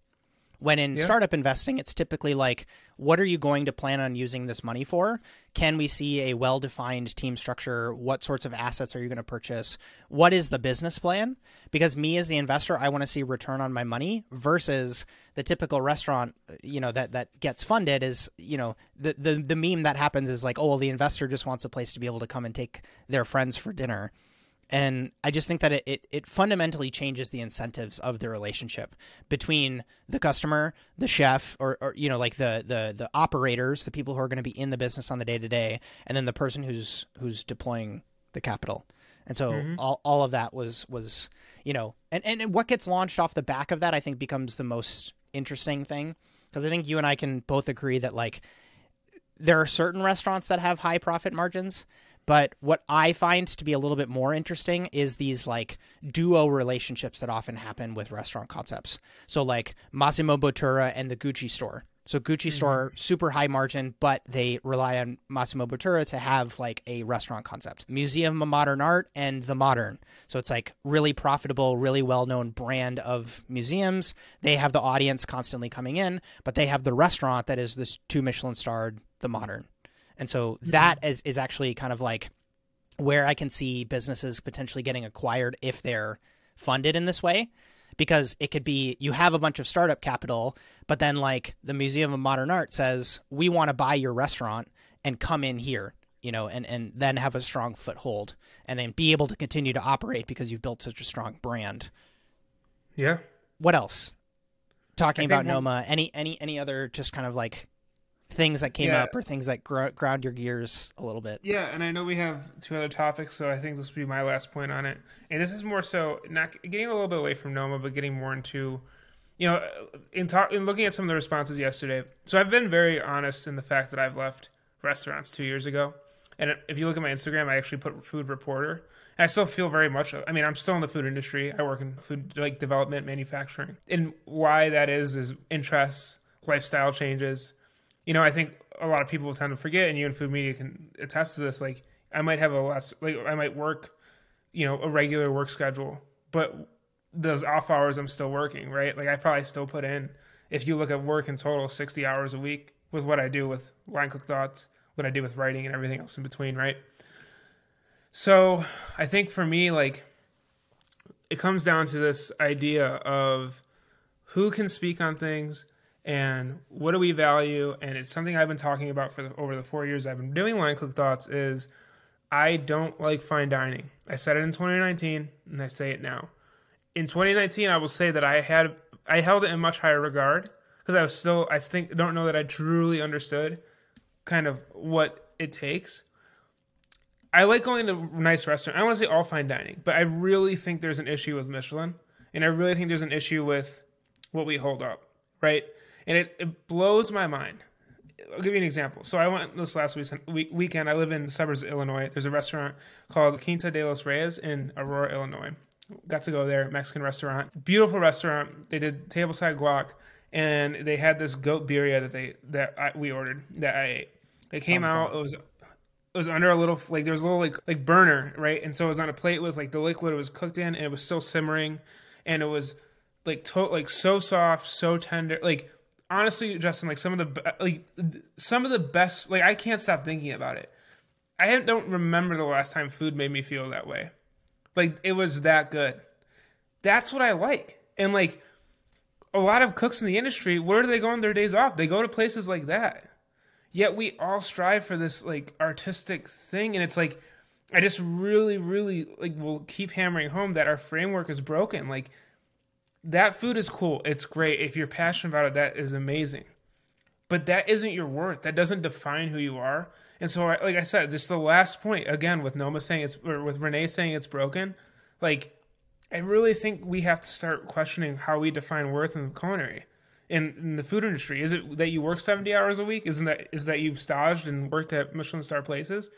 When in yeah. startup investing, it's typically like, what are you going to plan on using this money for? Can we see a well defined team structure? What sorts of assets are you going to purchase? What is the business plan? Because me as the investor, I want to see return on my money versus the typical restaurant, you know, that, that gets funded is, you know, the, the, the meme that happens is like, oh, well, the investor just wants a place to be able to come and take their friends for dinner and I just think that it, it, it, fundamentally changes the incentives of the relationship between the customer, the chef, or, or you know, like the, the the operators, the people who are going to be in the business on the day to day, and then the person who's who's deploying the capital. And so mm-hmm. all, all of that was was you know, and, and what gets launched off the back of that, I think, becomes the most interesting thing because I think you and I can both agree that like there are certain restaurants that have high profit margins but what I find to be a little bit more interesting is these like duo relationships that often happen with restaurant concepts. So like Massimo Bottura and the Gucci store. So Gucci mm-hmm. store super high margin, but they rely on Massimo Bottura to have like a restaurant concept. Museum of Modern Art and the Modern. So it's like really profitable, really well-known brand of museums. They have the audience constantly coming in, but they have the restaurant that is this two Michelin starred the Modern. And so mm-hmm. that is, is actually kind of like where I can see businesses potentially getting acquired if they're funded in this way. Because it could be you have a bunch of startup capital, but then like the Museum of Modern Art says, we want to buy your restaurant and come in here, you know, and, and then have a strong foothold and then be able to continue to operate because you've built such a strong brand. Yeah. What else? Talking about Noma, any any any other just kind of like things that came yeah. up or things that gr- ground your gears a little bit. Yeah, and I know we have two other topics, so I think this will be my last point on it. And this is more so not getting a little bit away from Noma, but getting more into, you know, in talk in looking at some of the responses yesterday. So I've been very honest in the fact that I've left restaurants two years ago. And if you look at my Instagram, I actually put food reporter. I still feel very much. I mean, I'm still in the food industry. I work in food like development, manufacturing, and why that is is interests, lifestyle changes you know, I think a lot of people tend to forget, and you in food media can attest to this. Like, I might have a less, like, I might work, you know, a regular work schedule, but those off hours I'm still working, right? Like, I probably still put in, if you look at work in total, 60 hours a week with what I do with Line Cook Thoughts, what I do with writing, and everything else in between, right? So I think for me, like, it comes down to this idea of who can speak on things and what do we value? And it's something i've been talking about for the, over the four years i've been doing line cook thoughts is i don't like fine dining. I said it in 2019 and i say it now. In 2019 i will say that i had i held it in much higher regard because i was still i think don't know that i truly understood kind of what it takes. I like going to nice restaurant i want to say all fine dining but i really think there's an issue with michelin and i really think there's an issue with what we hold up right and it, it blows my mind. I'll give you an example. So I went this last week, weekend. I live in the suburbs of Illinois. There's a restaurant called Quinta de los Reyes in Aurora, Illinois. Got to go there, Mexican restaurant, beautiful restaurant. They did tableside guac, and they had this goat birria that they that I, we ordered that I ate. It came Sounds out. It was it was under a little like there was a little like like burner right, and so it was on a plate with like the liquid it was cooked in, and it was still simmering, and it was like to- like so soft, so tender, like honestly, Justin, like some of the uh, like some of the best. Like I can't stop thinking about it. I don't remember the last time food made me feel that way. Like it was that good. That's what I like. And like a lot of cooks in the industry, where do they go on their days off? They go to places like that. Yet we all strive for this like artistic thing, and it's like I just really, really like will keep hammering home that our framework is broken. Like that food is cool, it's great. If you're passionate about it, that is amazing. But that isn't your worth. That doesn't define who you are. And so, like I said, just the last point again with Noma saying it's or with Rene saying it's broken. Like, I really think we have to start questioning how we define worth in the culinary, in, in the food industry. Is it that you work seventy hours a week? Isn't that is that you've staged and worked at Michelin star places,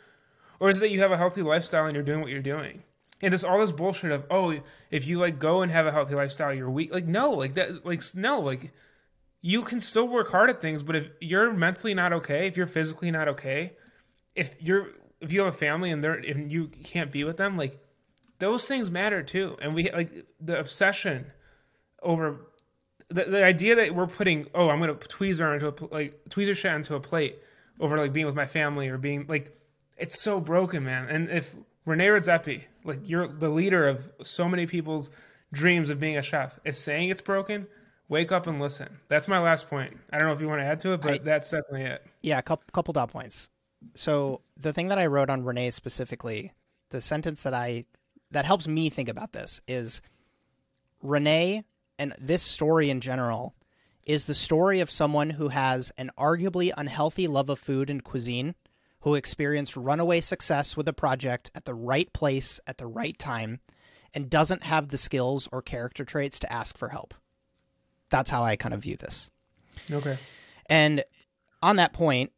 or is it that you have a healthy lifestyle and you're doing what you're doing? And it's all this bullshit of oh, if you like go and have a healthy lifestyle, you're weak. Like no, like that, like no, like you can still work hard at things, but if you're mentally not okay, if you're physically not okay, if you're if you have a family and they're and you can't be with them, like those things matter too. And we like the obsession over the, the idea that we're putting oh I'm gonna tweezer into a like tweezer shit into a plate over like being with my family or being like it's so broken, man. And if Rene Redzepi, like you're the leader of so many people's dreams of being a chef, is saying it's broken, wake up and listen. That's my last point. I don't know if you want to add to it, but I, that's definitely it. Yeah, a couple, couple dot points. So the thing that I wrote on Rene specifically, the sentence that I that helps me think about this is Rene and this story in general is the story of someone who has an arguably unhealthy love of food and cuisine, who experienced runaway success with a project at the right place at the right time, and doesn't have the skills or character traits to ask for help. That's how I kind of view this. Okay. And on that point,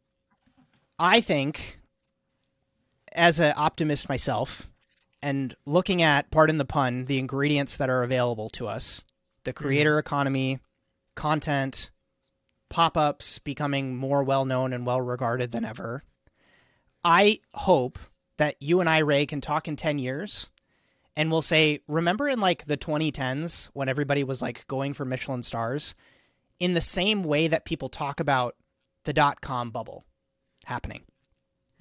I think, as an optimist myself, and looking at, pardon the pun, the ingredients that are available to us, the mm-hmm. creator mm-hmm. economy, content, pop ups becoming more well known and well regarded than ever. I hope that you and I, Ray, can talk in 10 years and we'll say, remember in like the 2010s when everybody was like going for Michelin stars, in the same way that people talk about the dot com bubble happening,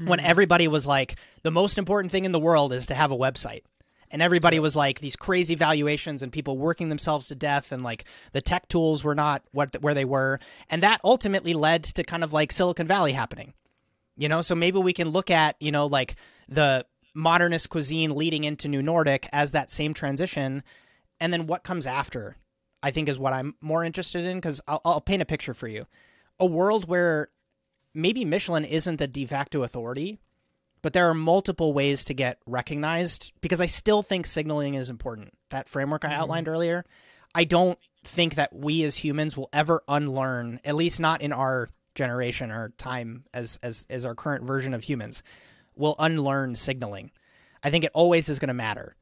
mm-hmm. when everybody was like, the most important thing in the world is to have a website. And everybody was like these crazy valuations and people working themselves to death, and like the tech tools were not what where they were, and that ultimately led to kind of like Silicon Valley happening, you know. So maybe we can look at you know like the modernist cuisine leading into New Nordic as that same transition, and then what comes after, I think is what I'm more interested in because I'll, I'll paint a picture for you, a world where maybe Michelin isn't the de facto authority, but there are multiple ways to get recognized because I still think signaling is important. That framework I mm-hmm. outlined earlier, I don't think that we as humans will ever unlearn, at least not in our generation or time as as as our current version of humans will unlearn signaling. I think it always is going to matter.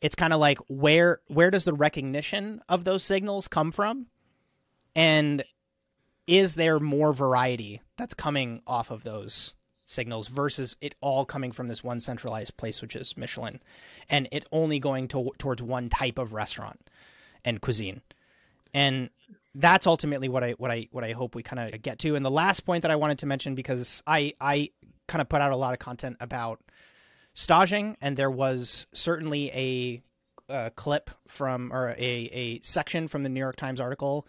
It's kind of like where where does the recognition of those signals come from? And is there more variety that's coming off of those signals versus it all coming from this one centralized place which is Michelin and it only going to, towards one type of restaurant and cuisine. And that's ultimately what I what I what I hope we kind of get to. And the last point that I wanted to mention because I I kind of put out a lot of content about staging, and there was certainly a, a clip from or a, a section from the New York Times article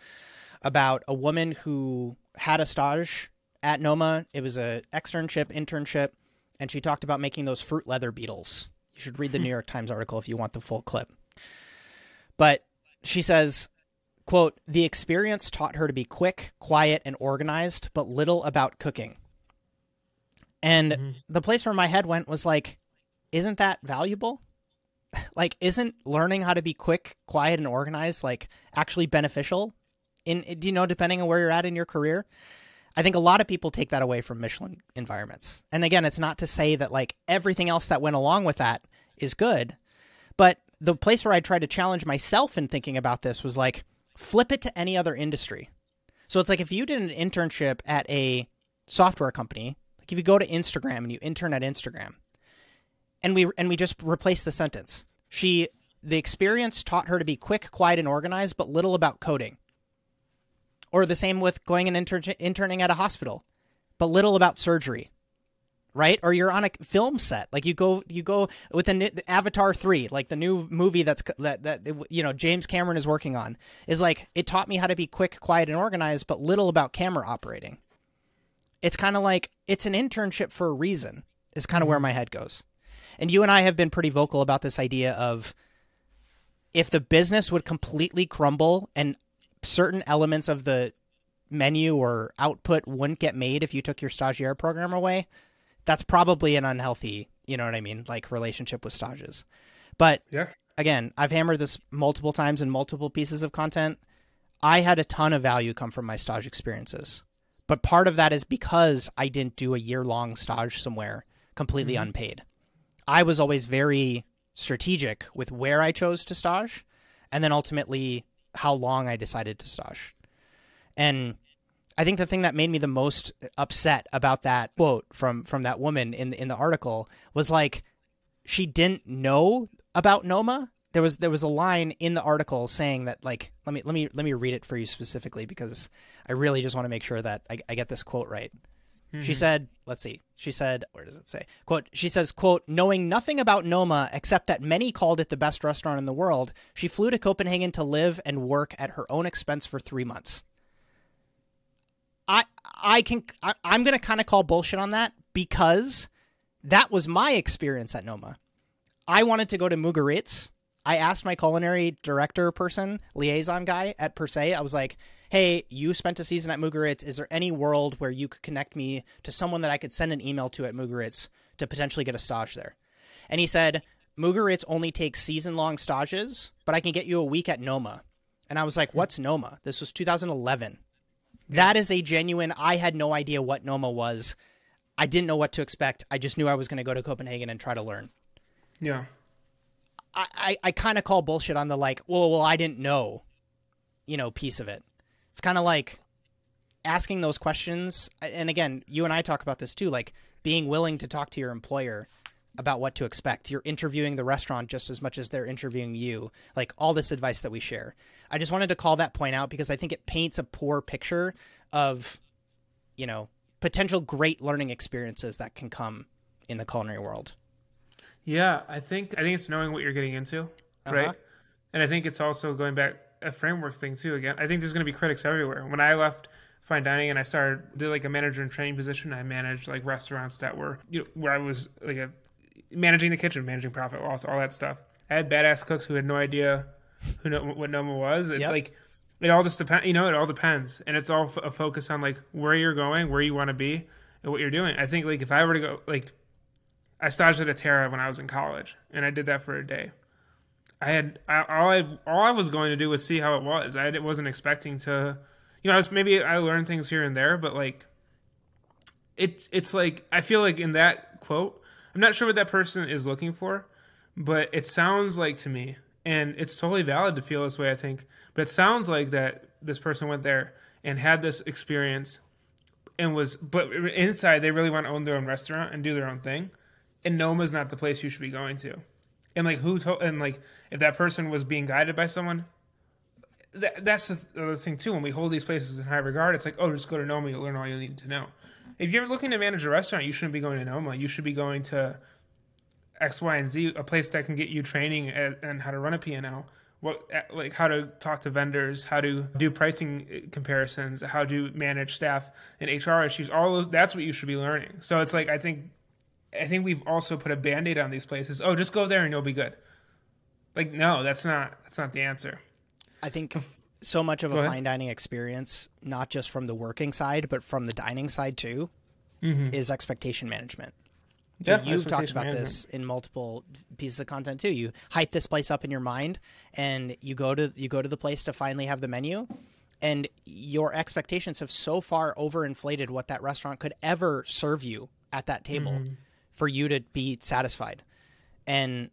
about a woman who had a stage at Noma. It was a externship, internship, and she talked about making those fruit leather beetles. You should read the New [laughs] York Times article if you want the full clip. But she says, quote, the experience taught her to be quick, quiet, and organized, but little about cooking. And mm-hmm. the place where my head went was like, isn't that valuable? [laughs] like, isn't learning how to be quick, quiet, and organized like actually beneficial? In you know, depending on where you're at in your career, I think a lot of people take that away from Michelin environments. And again, it's not to say that like everything else that went along with that is good, but the place where I tried to challenge myself in thinking about this was like flip it to any other industry. So it's like if you did an internship at a software company like if you go to Instagram and you intern at Instagram, and we and we just replace the sentence. She the experience taught her to be quick, quiet, and organized, but little about coding. Or the same with going and inter- interning at a hospital, but little about surgery. Right? Or you're on a film set, like you go you go with an Avatar three, like the new movie that's that that you know James Cameron is working on, is like it taught me how to be quick, quiet, and organized, but little about camera operating it's kind of like it's an internship for a reason. Is kind of Mm-hmm. where my head goes. And you and I have been pretty vocal about this idea of if the business would completely crumble and certain elements of the menu or output wouldn't get made if you took your stagiaire program away, that's probably an unhealthy, you know what I mean, like relationship with stages. But Yeah. again, I've hammered this multiple times in multiple pieces of content. I had a ton of value come from my stage experiences. But part of that is because I didn't do a year long stage somewhere completely mm-hmm. unpaid. I was always very strategic with where I chose to stage and then ultimately how long I decided to stage. And I think the thing that made me the most upset about that quote from from that woman in in the article was like she didn't know about Noma. There was there was a line in the article saying that like let me let me let me read it for you specifically because I really just want to make sure that I, I get this quote right. She mm-hmm. said, let's see. She said, where does it say? Quote, she says, quote, knowing nothing about Noma except that many called it the best restaurant in the world, she flew to Copenhagen to live and work at her own expense for three months. I I can I, I'm gonna kind of call bullshit on that because that was my experience at Noma. I wanted to go to Mugaritz. I asked my culinary director person, liaison guy at Per se, I was like, hey, you spent a season at Mugaritz. Is there any world where you could connect me to someone that I could send an email to at Mugaritz to potentially get a stage there? And he said, Mugaritz only takes season long stages, but I can get you a week at Noma. And I was like, what's Noma? This was 2011. That is a genuine, I had no idea what Noma was. I didn't know what to expect. I just knew I was going to go to Copenhagen and try to learn. Yeah. I, I, I kind of call bullshit on the like, well, well, I didn't know, you know, piece of it. It's kind of like asking those questions. And again, you and I talk about this too, like being willing to talk to your employer about what to expect. You're interviewing the restaurant just as much as they're interviewing you, like all this advice that we share. I just wanted to call that point out because I think it paints a poor picture of, you know, potential great learning experiences that can come in the culinary world. Yeah, I think I think it's knowing what you're getting into, uh-huh. right? And I think it's also going back a framework thing too. Again, I think there's going to be critics everywhere. When I left fine dining and I started did like a manager and training position, I managed like restaurants that were you know where I was like a managing the kitchen, managing profit loss, all that stuff. I had badass cooks who had no idea who know what Noma was. It, Yep. Like it all just depends. You know, it all depends, and it's all f- a focus on like where you're going, where you want to be, and what you're doing. I think like if I were to go like I staged at a Terra when I was in college, and I did that for a day. I had I, all I all I was going to do was see how it was. I wasn't expecting to, you know, I was maybe I learned things here and there, but like, it it's like I feel like in that quote, I'm not sure what that person is looking for, but it sounds like to me, and it's totally valid to feel this way. I think, but it sounds like that this person went there and had this experience, and was but inside they really want to own their own restaurant and do their own thing and Noma's not the place you should be going to. And like who told and like if that person was being guided by someone, that, that's the other thing too. When we hold these places in high regard, it's like oh, just go to Noma, you'll learn all you need to know. If you're looking to manage a restaurant, you shouldn't be going to Noma. You should be going to X, Y, and Z, a place that can get you training and how to run a P&L, what eh, like how to talk to vendors, how to do pricing eh, comparisons, how to manage staff and HR issues. All those that's what you should be learning. So it's like I think I think we've also put a band-aid on these places. Oh, just go there and you'll be good. Like no, that's not that's not the answer. I think so much of a ahead. fine dining experience, not just from the working side, but from the dining side too, Mm-hmm. is expectation management. So Yeah, you've talked about management. this in multiple pieces of content too. You hype this place up in your mind, and you go to you go to the place to finally have the menu, and your expectations have so far overinflated what that restaurant could ever serve you at that table Mm-hmm. for you to be satisfied. And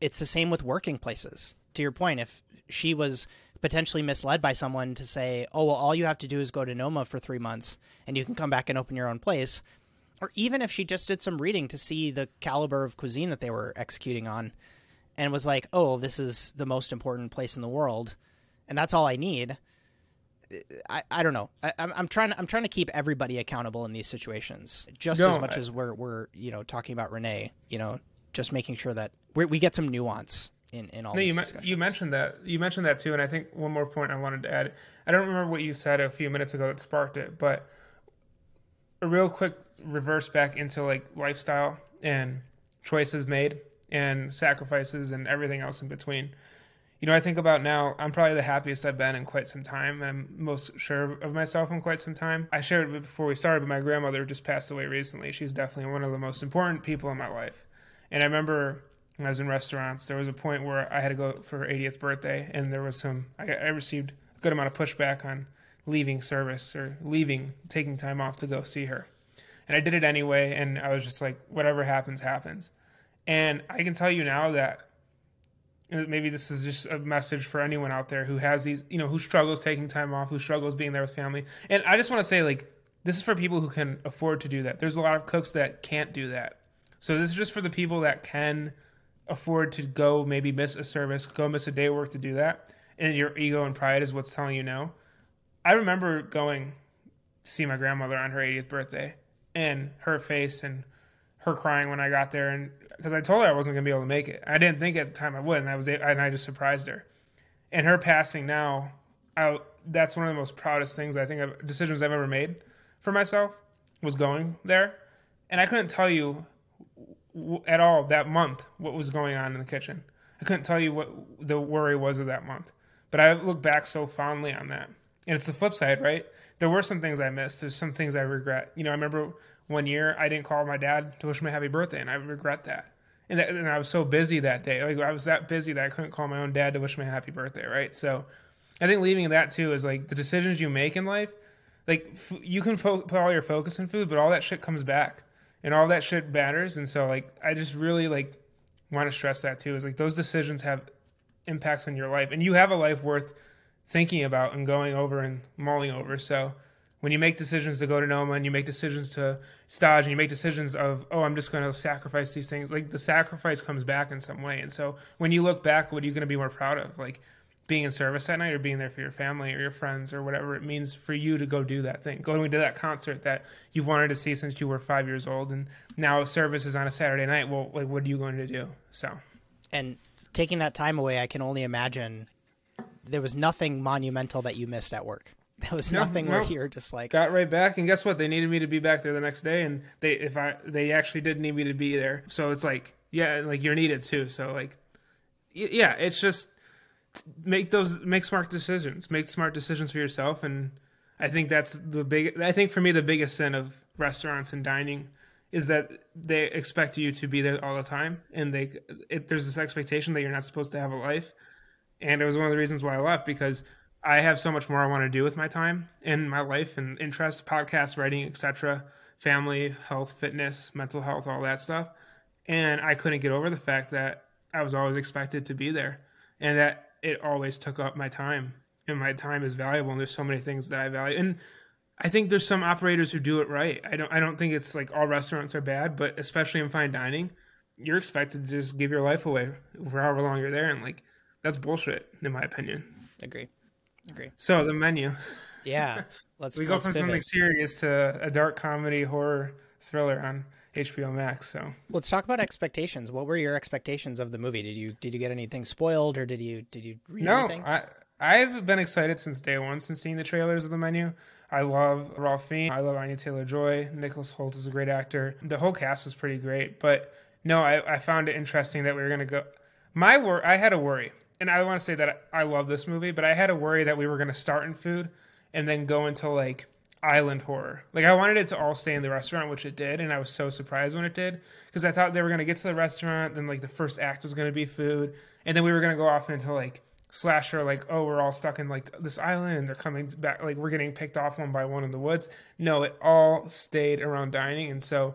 it's the same with working places. To your point, if she was potentially misled by someone to say, "Oh, well, all you have to do is go to Noma for three months, and you can come back and open your own place," or even if she just did some reading to see the caliber of cuisine that they were executing on, and was like, "Oh, this is the most important place in the world, and that's all I need." I, I don't know. I, I'm, I'm trying. I'm trying to keep everybody accountable in these situations, just No, as much I- as we're we're you know talking about Rene. You know, just making sure that we get some nuance in in all No, these you, me- you mentioned that. You mentioned that too, and I think one more point I wanted to add. I don't remember what you said a few minutes ago that sparked it, but a real quick reverse back into like lifestyle and choices made and sacrifices and everything else in between. You know, I think about now, I'm probably the happiest I've been in quite some time. And I'm most sure of myself in quite some time. I shared it before we started, but my grandmother just passed away recently. She's definitely one of the most important people in my life. And I remember when I was in restaurants, there was a point where I had to go for her 80th birthday, and there was some, I, I received a good amount of pushback on leaving service or leaving, taking time off to go see her. And I did it anyway, and I was just like, whatever happens, happens. And I can tell you now that maybe this is just a message for anyone out there who has these, you know, who struggles taking time off, who struggles being there with family. And I just want to say, like, this is for people who can afford to do that. There's a lot of cooks that can't do that. So this is just for the people that can afford to go maybe miss a service, go miss a day of work to do that. And your ego and pride is what's telling you no. I remember going to see my grandmother on her 80th birthday and her face and her crying when I got there, and because I told her I wasn't gonna be able to make it. I didn't think at the time I would, and I was, and I just surprised her. And her passing now, I, that's one of the most proudest things I think of decisions I've ever made for myself was going there, and I couldn't tell you at all that month what was going on in the kitchen. I couldn't tell you what the worry was of that month, but I look back so fondly on that. And it's the flip side, right? There were some things I missed. There's some things I regret. You know, I remember one year I didn't call my dad to wish a happy birthday, and I regret that. And, that, and I was so busy that day. Like I was that busy that I couldn't call my own dad to wish me a happy birthday, right? So I think leaving that too is like the decisions you make in life. Like f- you can fo- put all your focus in food, but all that shit comes back, and all that shit matters. And so like I just really like want to stress that too is like those decisions have impacts on your life, and you have a life worth thinking about and going over and mulling over. So when you make decisions to go to Noma and you make decisions to stage and you make decisions of, oh, I'm just going to sacrifice these things, like the sacrifice comes back in some way. And so when you look back, what are you going to be more proud of? Like being in service that night or being there for your family or your friends or whatever it means for you to go do that thing, going to that concert that you've wanted to see since you were five years old. And now service is on a Saturday night. Well, like, what are you going to do? So, and taking that time away, I can only imagine there was nothing monumental that you missed at work. [laughs] There was no, nothing no. where you're just like got right back, and guess what? They needed me to be back there the next day, and they if I they actually did need me to be there. So it's like yeah, like you're needed too. So like yeah, it's just make those make smart decisions, make smart decisions for yourself, and I think that's the big. I think for me the biggest sin of restaurants and dining is that they expect you to be there all the time, and they it, there's this expectation that you're not supposed to have a life, and it was one of the reasons why I left because I have so much more I want to do with my time in my life and interests, podcasts, writing, etc., family, health, fitness, mental health, all that stuff. And I couldn't get over the fact that I was always expected to be there and that it always took up my time. And my time is valuable and there's so many things that I value. And I think there's some operators who do it right. I don't I don't think it's like all restaurants are bad, but especially in fine dining, you're expected to just give your life away for however long you're there and like that's bullshit in my opinion. Agree. Agree. So the menu. Yeah, let's. [laughs] we go let's from pivot. something serious to a dark comedy horror thriller on HBO Max. So let's talk about expectations. What were your expectations of the movie? Did you did you get anything spoiled, or did you did you read no, anything? I I've been excited since day one since seeing the trailers of the menu. I love Ralph Fiennes. I love Anya Taylor Joy. Nicholas Hoult is a great actor. The whole cast was pretty great. But no, I, I found it interesting that we were going to go. My wor- I had a worry and I want to say that I love this movie, but I had a worry that we were going to start in food and then go into like island horror. Like I wanted it to all stay in the restaurant, which it did, and I was so surprised when it did because I thought they were going to get to the restaurant, then like the first act was going to be food, and then we were going to go off into like slasher like oh we're all stuck in like this island and they're coming back like we're getting picked off one by one in the woods no it all stayed around dining and so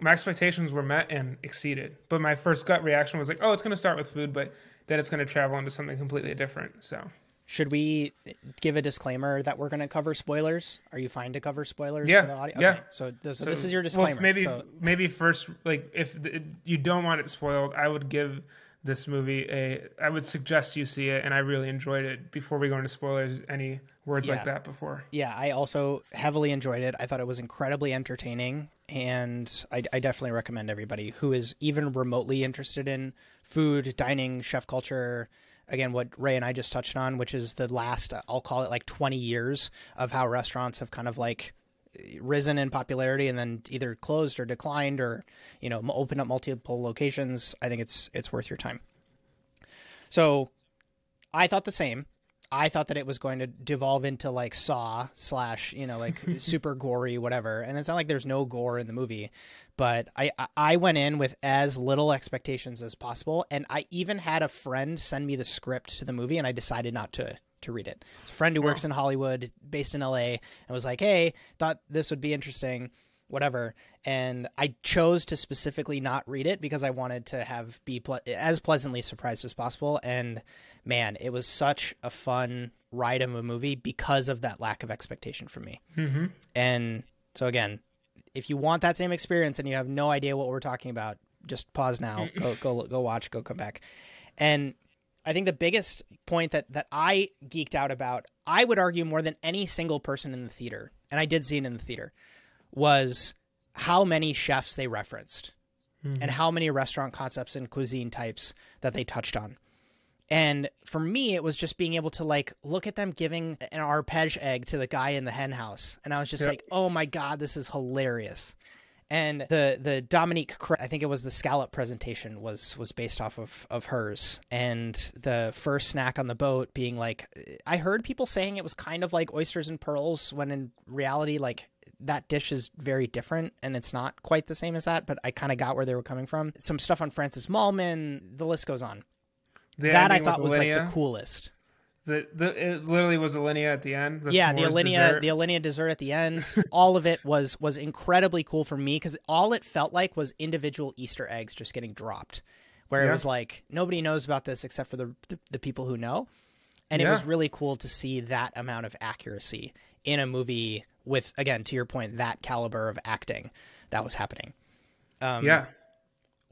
my expectations were met and exceeded but my first gut reaction was like oh it's going to start with food but then it's going to travel into something completely different. So, should we give a disclaimer that we're going to cover spoilers? Are you fine to cover spoilers? Yeah. Okay. Yeah. So this, so this is your disclaimer. Well, maybe so. maybe first, like if you don't want it spoiled, I would give this movie a. I would suggest you see it, and I really enjoyed it. Before we go into spoilers, any words yeah. like that before? Yeah, I also heavily enjoyed it. I thought it was incredibly entertaining, and I, I definitely recommend everybody who is even remotely interested in food, dining, chef culture. Again, what Ray and I just touched on, which is the last, I'll call it like 20 years of how restaurants have kind of like eh, risen in popularity and then either closed or declined or you know opened up multiple locations, I think it's it's worth your time. So, I thought the same. I thought that it was going to devolve into like Saw slash, you know, like [laughs] super gory, whatever. And it's not like there's no gore in the movie, but I I went in with as little expectations as possible, and I even had a friend send me the script to the movie, and I decided not to to read it. It's a friend who works oh. in Hollywood, based in LA, and was like, "Hey, thought this would be interesting." whatever and i chose to specifically not read it because i wanted to have be ple- as pleasantly surprised as possible and man it was such a fun ride of a movie because of that lack of expectation from me. Mm-hmm. and so again if you want that same experience and you have no idea what we're talking about just pause now. Go go go watch go come back. And I think the biggest point that that I geeked out about, I would argue more than any single person in the theater, and I did see it in the theater, was how many chefs they referenced and how many restaurant concepts and cuisine types that they touched on. And for me, it was just being able to like look at them giving an Arpège egg to the guy in the hen house, and I was just Yep. like, "Oh my god, this is hilarious!" And the the Dominique, I think it was the scallop presentation was was based off of of hers, and the first snack on the boat being like, I heard people saying it was kind of like oysters and pearls, when in reality, like that dish is very different and it's not quite the same as that. But I kind of got where they were coming from. Some stuff on Francis Mallmann, the list goes on. The that I thought was like the coolest. the, the it literally was Alinea at the end. The yeah, the Alinea, dessert. the Alinea dessert at the end, [laughs] all of it was was incredibly cool for me because all it felt like was individual Easter eggs just getting dropped, where it was like nobody knows about this except for the the, the people who know, and it was really cool to see that amount of accuracy in a movie with again to your point that caliber of acting that was happening. Um, yeah.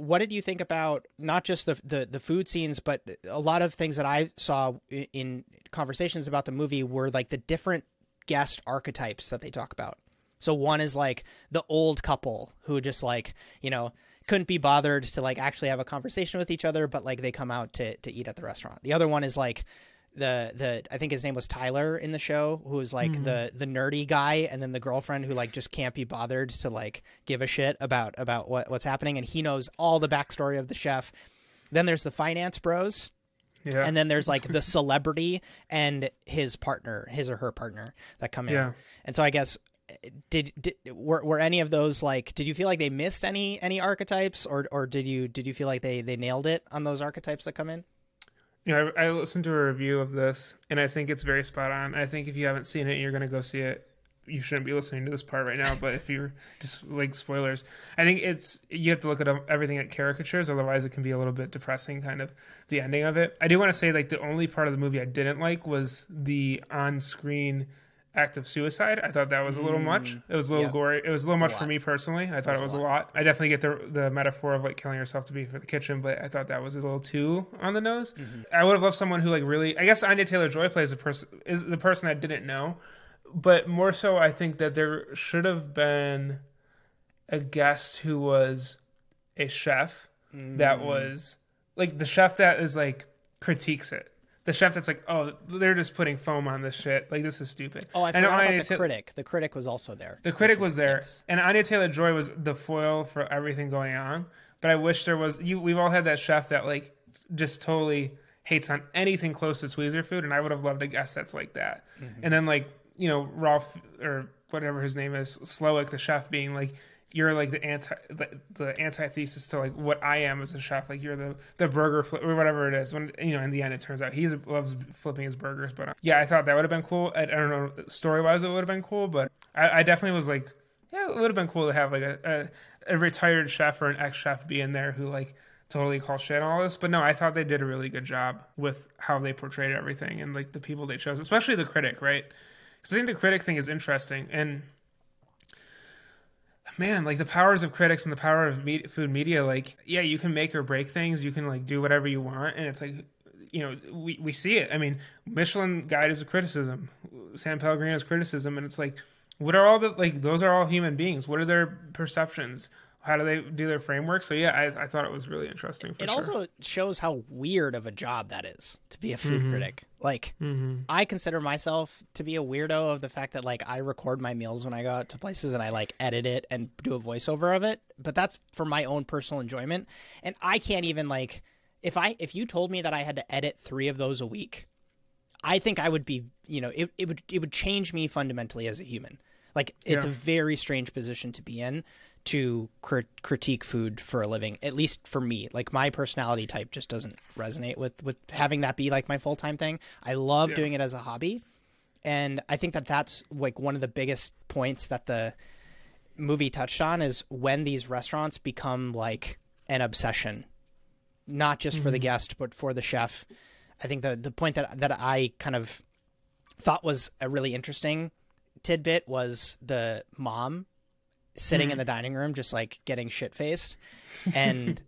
What did you think about not just the, the the food scenes but a lot of things that i saw in conversations about the movie were like the different guest archetypes that they talk about. So one is like the old couple who just like you know couldn't be bothered to like actually have a conversation with each other but like they come out to to eat at the restaurant. The other one is like the the I think his name was Tyler in the show, who was like mm-hmm. the the nerdy guy, and then the girlfriend who like just can't be bothered to like give a shit about about what what's happening, and he knows all the backstory of the chef. Then there's the finance bros, Yeah. and then there's like the [laughs] celebrity and his partner, his or her partner that come in. Yeah. And so I guess did, did were, were any of those like did you feel like they missed any any archetypes or or did you did you feel like they they nailed it on those archetypes that come in? You know, I, I listened to a review of this, and I think it's very spot on. I think if you haven't seen it, and you're going to go see it. You shouldn't be listening to this part right now, but if you're just like spoilers, I think it's you have to look at everything at caricatures, otherwise it can be a little bit depressing. Kind of the ending of it. I do want to say like the only part of the movie I didn't like was the on-screen act of suicide. I thought that was a little much. It was a little Yep. gory. It was a little much a for me personally. I thought was it was a lot. I definitely get the the metaphor of like killing yourself to be for the kitchen, but I thought that was a little too on the nose. I would have loved someone who like really. I guess Anya Taylor Joy plays the person is the person I didn't know, but more so I think that there should have been a guest who was a chef that was like the chef that is like critiques it. The chef that's like, oh, they're just putting foam on this shit. Like this is stupid. Oh, I know forgot about Anya the Ta- critic. The critic was also there. the critic was there, yes. and Anya Taylor Joy was the foil for everything going on. But I wish there was. You, we've all had that chef that like just totally hates on anything close to Tweezer food, and I would have loved a guest that's like that. Mm-hmm. And then like you know Ralph or whatever his name is, Slowik, the chef, being like. You're like the anti the, the antithesis to like what I am as a chef. Like you're the the burger flip or whatever it is. When you know in the end it turns out he loves flipping his burgers. But uh, yeah, I thought that would have been cool. I, I don't know story wise it would have been cool, but I, I definitely was like yeah, it would have been cool to have like a, a, a retired chef or an ex chef be in there who like totally calls shit on all this. But no, I thought they did a really good job with how they portrayed everything and like the people they chose, especially the critic, right? Because I think the critic thing is interesting and man, like the powers of critics and the power of me- food media, like yeah, you can make or break things, you can like do whatever you want, and it's like. You know, we, we see it. I mean, Michelin Guide is a criticism, San Pellegrino is criticism, and it's like, what are all the like? Those are all human beings. What are their perceptions? How do they do their framework? So yeah, I, I thought it was really interesting. it sure. also shows how weird of a job that is to be a food mm-hmm. critic. Like, mm-hmm. I consider myself to be a weirdo of the fact that like I record my meals when I go out to places and I like edit it and do a voiceover of it. But that's for my own personal enjoyment, and I can't even like if I if you told me that I had to edit three of those a week, I think I would be you know it, it would it would change me fundamentally as a human. Like it's yeah. a very strange position to be in to crit- critique food for a living at least for me like my personality type just doesn't resonate with with having that be like my full-time thing i love yeah. doing it as a hobby and i think that that's like one of the biggest points that the movie touched on is when these restaurants become like an obsession not just mm-hmm. for the mm-hmm. guest but for the chef i think the the point that that i kind of thought was a really interesting tidbit was the mom sitting mm. in the dining room just like getting shit faced [laughs] and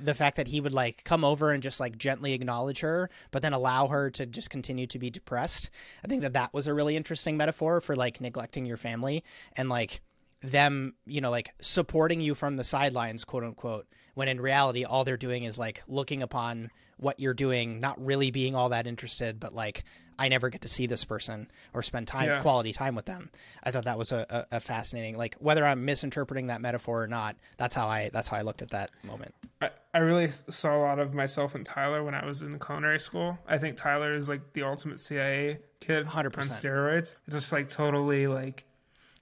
the fact that he would like come over and just like gently acknowledge her but then allow her to just continue to be depressed i think that that was a really interesting metaphor for like neglecting your family and like them you know like supporting you from the sidelines quote unquote when in reality all they're doing is like looking upon what you're doing not really being all that interested but like I never get to see this person or spend time yeah. quality time with them. I thought that was a, a, a, fascinating like whether I'm misinterpreting that metaphor or not. That's how I that's how I looked at that moment. I, I really saw a lot of myself in Tyler when I was in culinary school. I think Tyler is like the ultimate CIA kid 100%. on steroids. Just like totally like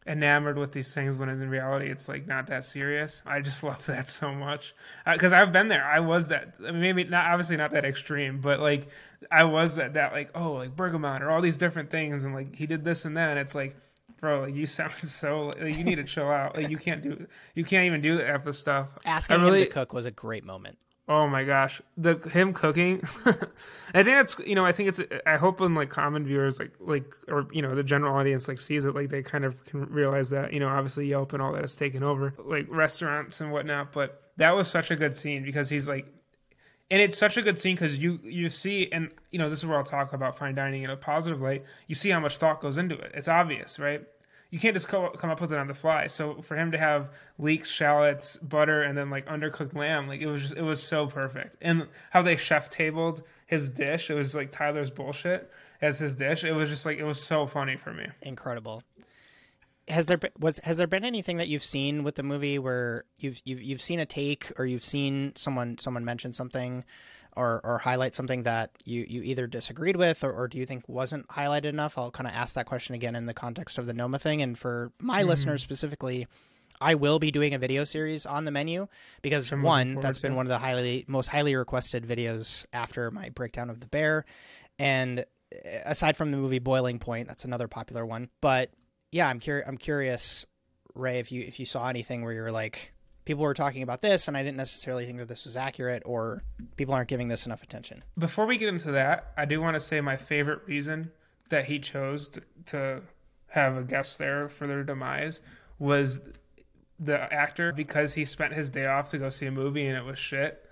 enamored with these things when in reality it's like not that serious. I just [laughs] love that so much because uh, I've been there. I was that I mean, maybe not obviously not that extreme, but like I was that that like oh like Bergamot or all these different things and like he did this and that. And it's like bro, like you sound [laughs] so like, you need to chill out. Like you can't do you can't even do that type of stuff. Asking really, him to cook was a great moment. Oh my gosh, the him cooking. [laughs] I think that's you know I think it's I hope when like common viewers like like or you know the general audience like sees it like they kind of can realize that you know obviously Yelp and all that has taken over like restaurants and whatnot. But that was such a good scene because he's like, and it's such a good scene because you you see and you know this is where I'll talk about fine dining in a positive light. You see how much thought goes into it. It's obvious, right? You can't just co- come up with it on the fly. So for him to have leeks, shallots, butter, and then like undercooked lamb, like it was just, it was so perfect. And how they chef tabled his dish, it was like Tyler's bullshit as his dish. It was just like it was so funny for me. Incredible. Has there been, was has there been anything that you've seen with the movie where you've you've you've seen a take or you've seen someone someone mention something or, or highlight something that you, you either disagreed with or, or do you think wasn't highlighted enough? I'll kind of ask that question again in the context of the Noma thing. And for my mm-hmm. listeners specifically, I will be doing a video series on the menu because I'm one, that's been one of the highly most highly requested videos after my breakdown of the bear. And eh, aside from the movie Boiling Point, that's another popular one. But yeah, I'm curious. I'm curious, Ray, if you if you saw anything where you're like, people were talking about this and I didn't necessarily think that this was accurate or people aren't giving this enough attention. Before we get into that, I do want to say my favorite reason that he chose to, have a guest there for their demise was the actor because he spent his day off to go see a movie and it was shit.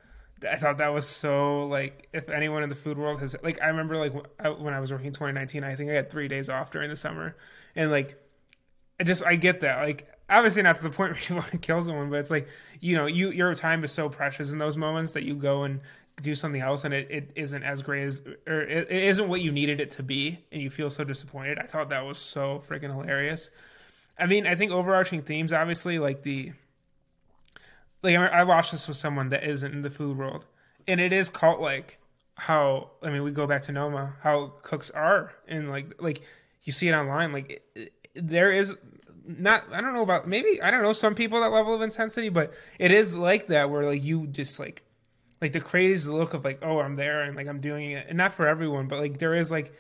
I thought that was so like if anyone in the food world has like I remember like when I was working 2019 I think I had 3 days off during the summer and like I just I get that like obviously not to the point [laughs] where you want to kill someone, but it's like you know, you your time is so precious in those moments that you go and do something else and it, it isn't as great as or it, it isn't what you needed it to be and you feel so disappointed. I thought that was so freaking hilarious. I mean, I think overarching themes obviously like the like I watched this with someone that isn't in the food world and it is cult like how I mean we go back to Noma how cooks are and like like you see it online like it, there is not I don't know about maybe I don't know some people that level of intensity, but it is like that where like you just like like the crazy look of like oh I'm there and like I'm doing it and not for everyone, but like there is like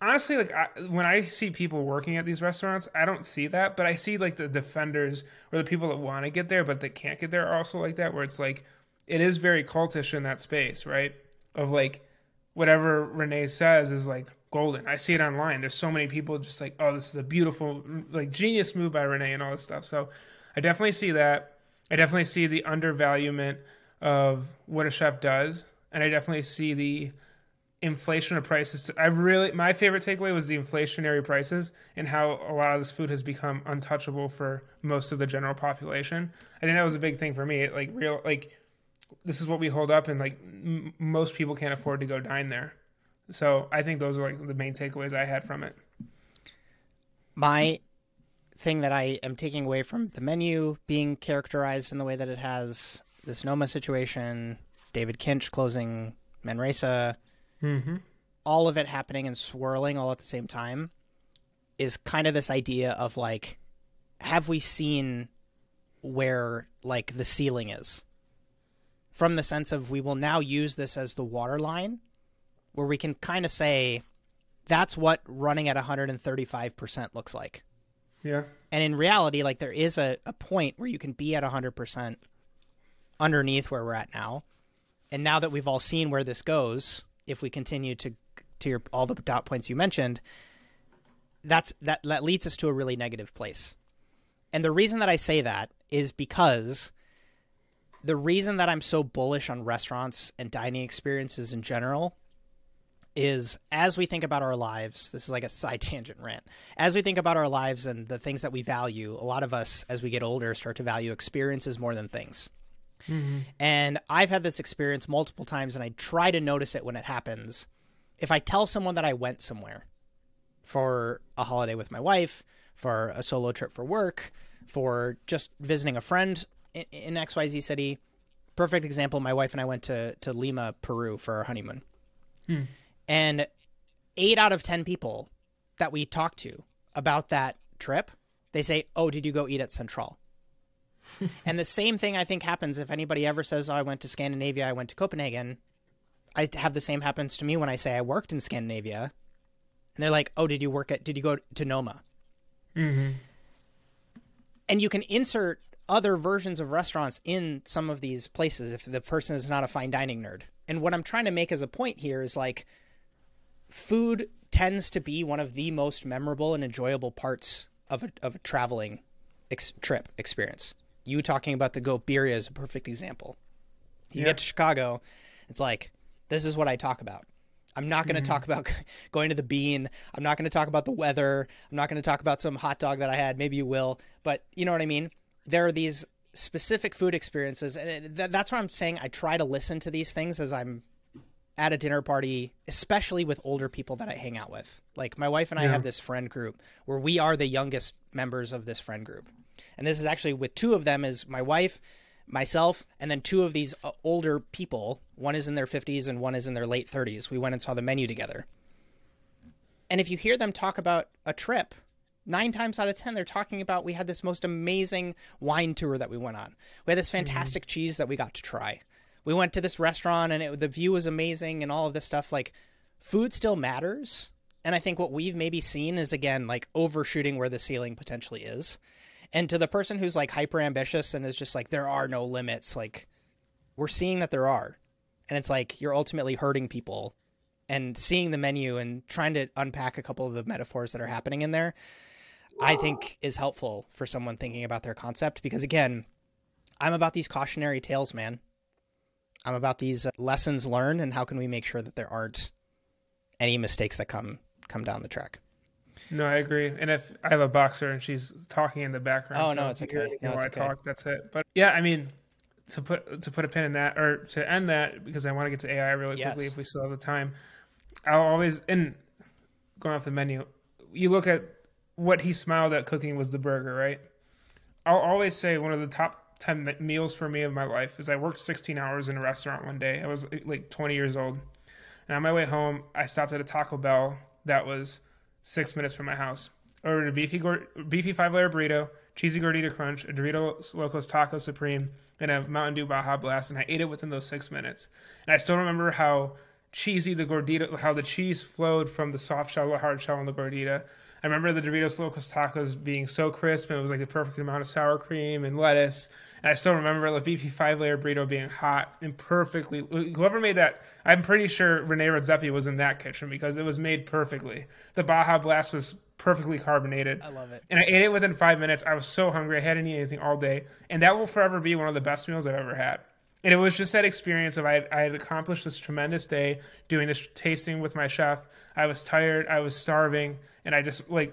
honestly like I, when I see people working at these restaurants, I don't see that, but I see like the defenders or the people that want to get there but they can't get there are also like that where it's like it is very cultish in that space, right? Of like whatever Rene says is like golden. I see it online. There's so many people just like, oh, this is a beautiful, like genius move by Rene and all this stuff. So I definitely see that. I definitely see the undervaluement of what a chef does, and I definitely see the inflation of prices. I really my favorite takeaway was the inflationary prices and how a lot of this food has become untouchable for most of the general population. I think that was a big thing for me. Like real like this is what we hold up and like m- most people can't afford to go dine there. So I think those are like the main takeaways I had from it. My thing that I am taking away from the menu being characterized in the way that it has this Noma situation, David Kinch closing Manresa, Mm-hmm. all of it happening and swirling all at the same time is kind of this idea of like, have we seen where like the ceiling is? From the sense of we will now use this as the water line where we can kind of say that's what running at 135% looks like. Yeah. And in reality, like there is a, a point where you can be at 100% underneath where we're at now. And now that we've all seen where this goes, if we continue to to your all the dot points you mentioned, that's that that leads us to a really negative place. And the reason that I say that is because the reason that I'm so bullish on restaurants and dining experiences in general is as we think about our lives, this is like a side [laughs] tangent rant. As we think about our lives and the things that we value, a lot of us as we get older start to value experiences more than things. Mm-hmm. And I've had this experience multiple times, and I try to notice it when it happens. If I tell someone that I went somewhere for a holiday with my wife, for a solo trip for work, for just visiting a friend in, in XYZ city, perfect example, my wife and I went to, to Lima, Peru for our honeymoon. Hmm. And eight out of 10 people that we talk to about that trip, they say, Oh, did you go eat at Central? [laughs] and the same thing I think happens if anybody ever says, "Oh, I went to Scandinavia, I went to Copenhagen." I have the same happens to me when I say I worked in Scandinavia, and they're like, "Oh, did you work at? Did you go to Noma?" Mm-hmm. And you can insert other versions of restaurants in some of these places if the person is not a fine dining nerd. And what I'm trying to make as a point here is like, food tends to be one of the most memorable and enjoyable parts of a, of a traveling ex- trip experience you talking about the goat birria is a perfect example. You Yeah. get to Chicago, it's like this is what I talk about. I'm not going to mm-hmm. talk about [laughs] going to the bean. I'm not going to talk about the weather. I'm not going to talk about some hot dog that I had. Maybe you will, but you know what I mean. There are these specific food experiences, and it, that, that's what I'm saying. I try to listen to these things as I'm at a dinner party, especially with older people that I hang out with. Like my wife and I Yeah. have this friend group where we are the youngest members of this friend group. And this is actually with two of them is my wife, myself, and then two of these uh, older people. One is in their 50s and one is in their late 30s. We went and saw the menu together. And if you hear them talk about a trip, nine times out of 10, they're talking about we had this most amazing wine tour that we went on. We had this fantastic cheese that we got to try. We went to this restaurant and it, the view was amazing and all of this stuff. Like, food still matters. And I think what we've maybe seen is, again, like overshooting where the ceiling potentially is. And to the person who's like hyper ambitious and is just like, there are no limits, like, we're seeing that there are. And it's like you're ultimately hurting people and seeing the menu and trying to unpack a couple of the metaphors that are happening in there, I think is helpful for someone thinking about their concept. Because again, I'm about these cautionary tales, man. I'm about these lessons learned and how can we make sure that there aren't any mistakes that come come down the track. No, I agree. And if I have a boxer and she's talking in the background, Oh, so no, it's okay. hear No, it's I okay. talk, that's it. But yeah, I mean, to put to put a pin in that, or to end that, because I want to get to AI really quickly Yes. if we still have the time. I'll always and going off the menu, you look at what he smiled at cooking was the burger, right? I'll always say one of the top 10 meals for me of my life is I worked 16 hours in a restaurant one day. I was like 20 years old. And on my way home, I stopped at a Taco Bell that was six minutes from my house. Ordered a beefy, beefy five layer burrito, cheesy gordita crunch, a Doritos Locos Taco Supreme, and a Mountain Dew Baja Blast. And I ate it within those six minutes. And I still remember how cheesy the gordita, how the cheese flowed from the soft shell to the hard shell on the gordita. I remember the Doritos Locos tacos being so crisp, and it was like the perfect amount of sour cream and lettuce. And I still remember the beefy five layer burrito being hot and perfectly. Whoever made that, I'm pretty sure Rene Redzepi was in that kitchen because it was made perfectly. The Baja Blast was perfectly carbonated. I love it. And I ate it within five minutes. I was so hungry. I hadn't eaten anything all day. And that will forever be one of the best meals I've ever had. And it was just that experience of I, I had accomplished this tremendous day doing this tasting with my chef. I was tired, I was starving, and I just like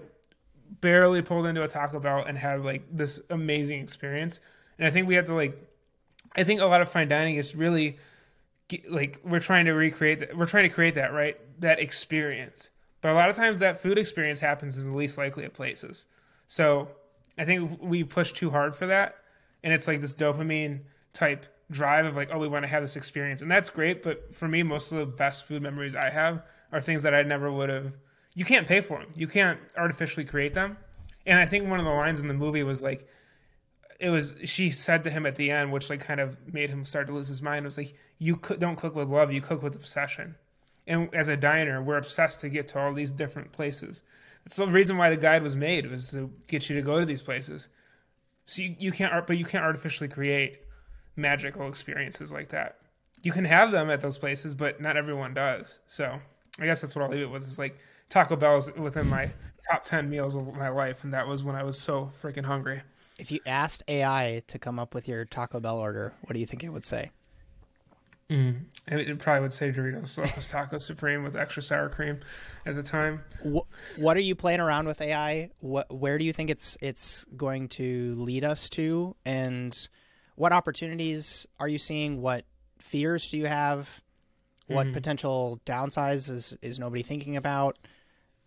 barely pulled into a Taco Bell and had like this amazing experience. And I think we have to like, I think a lot of fine dining is really like we're trying to recreate that. We're trying to create that right that experience. But a lot of times that food experience happens in the least likely of places. So I think we push too hard for that, and it's like this dopamine type drive of like, oh, we want to have this experience, and that's great. But for me, most of the best food memories I have are things that I never would have. You can't pay for them. You can't artificially create them. And I think one of the lines in the movie was like, it was she said to him at the end, which like kind of made him start to lose his mind. Was like, you cook, don't cook with love, you cook with obsession. And as a diner, we're obsessed to get to all these different places. That's the reason why the guide was made was to get you to go to these places. So you, you can't, but you can't artificially create magical experiences like that. You can have them at those places, but not everyone does. So I guess that's what I'll leave it with. Is like Taco Bell's within my top ten meals of my life, and that was when I was so freaking hungry. If you asked AI to come up with your Taco Bell order, what do you think it would say? Mm. It probably would say Doritos Locos Taco Supreme with extra sour cream at the time. What, what are you playing around with AI? What where do you think it's it's going to lead us to? And what opportunities are you seeing? What fears do you have? What mm. potential downsides is is nobody thinking about?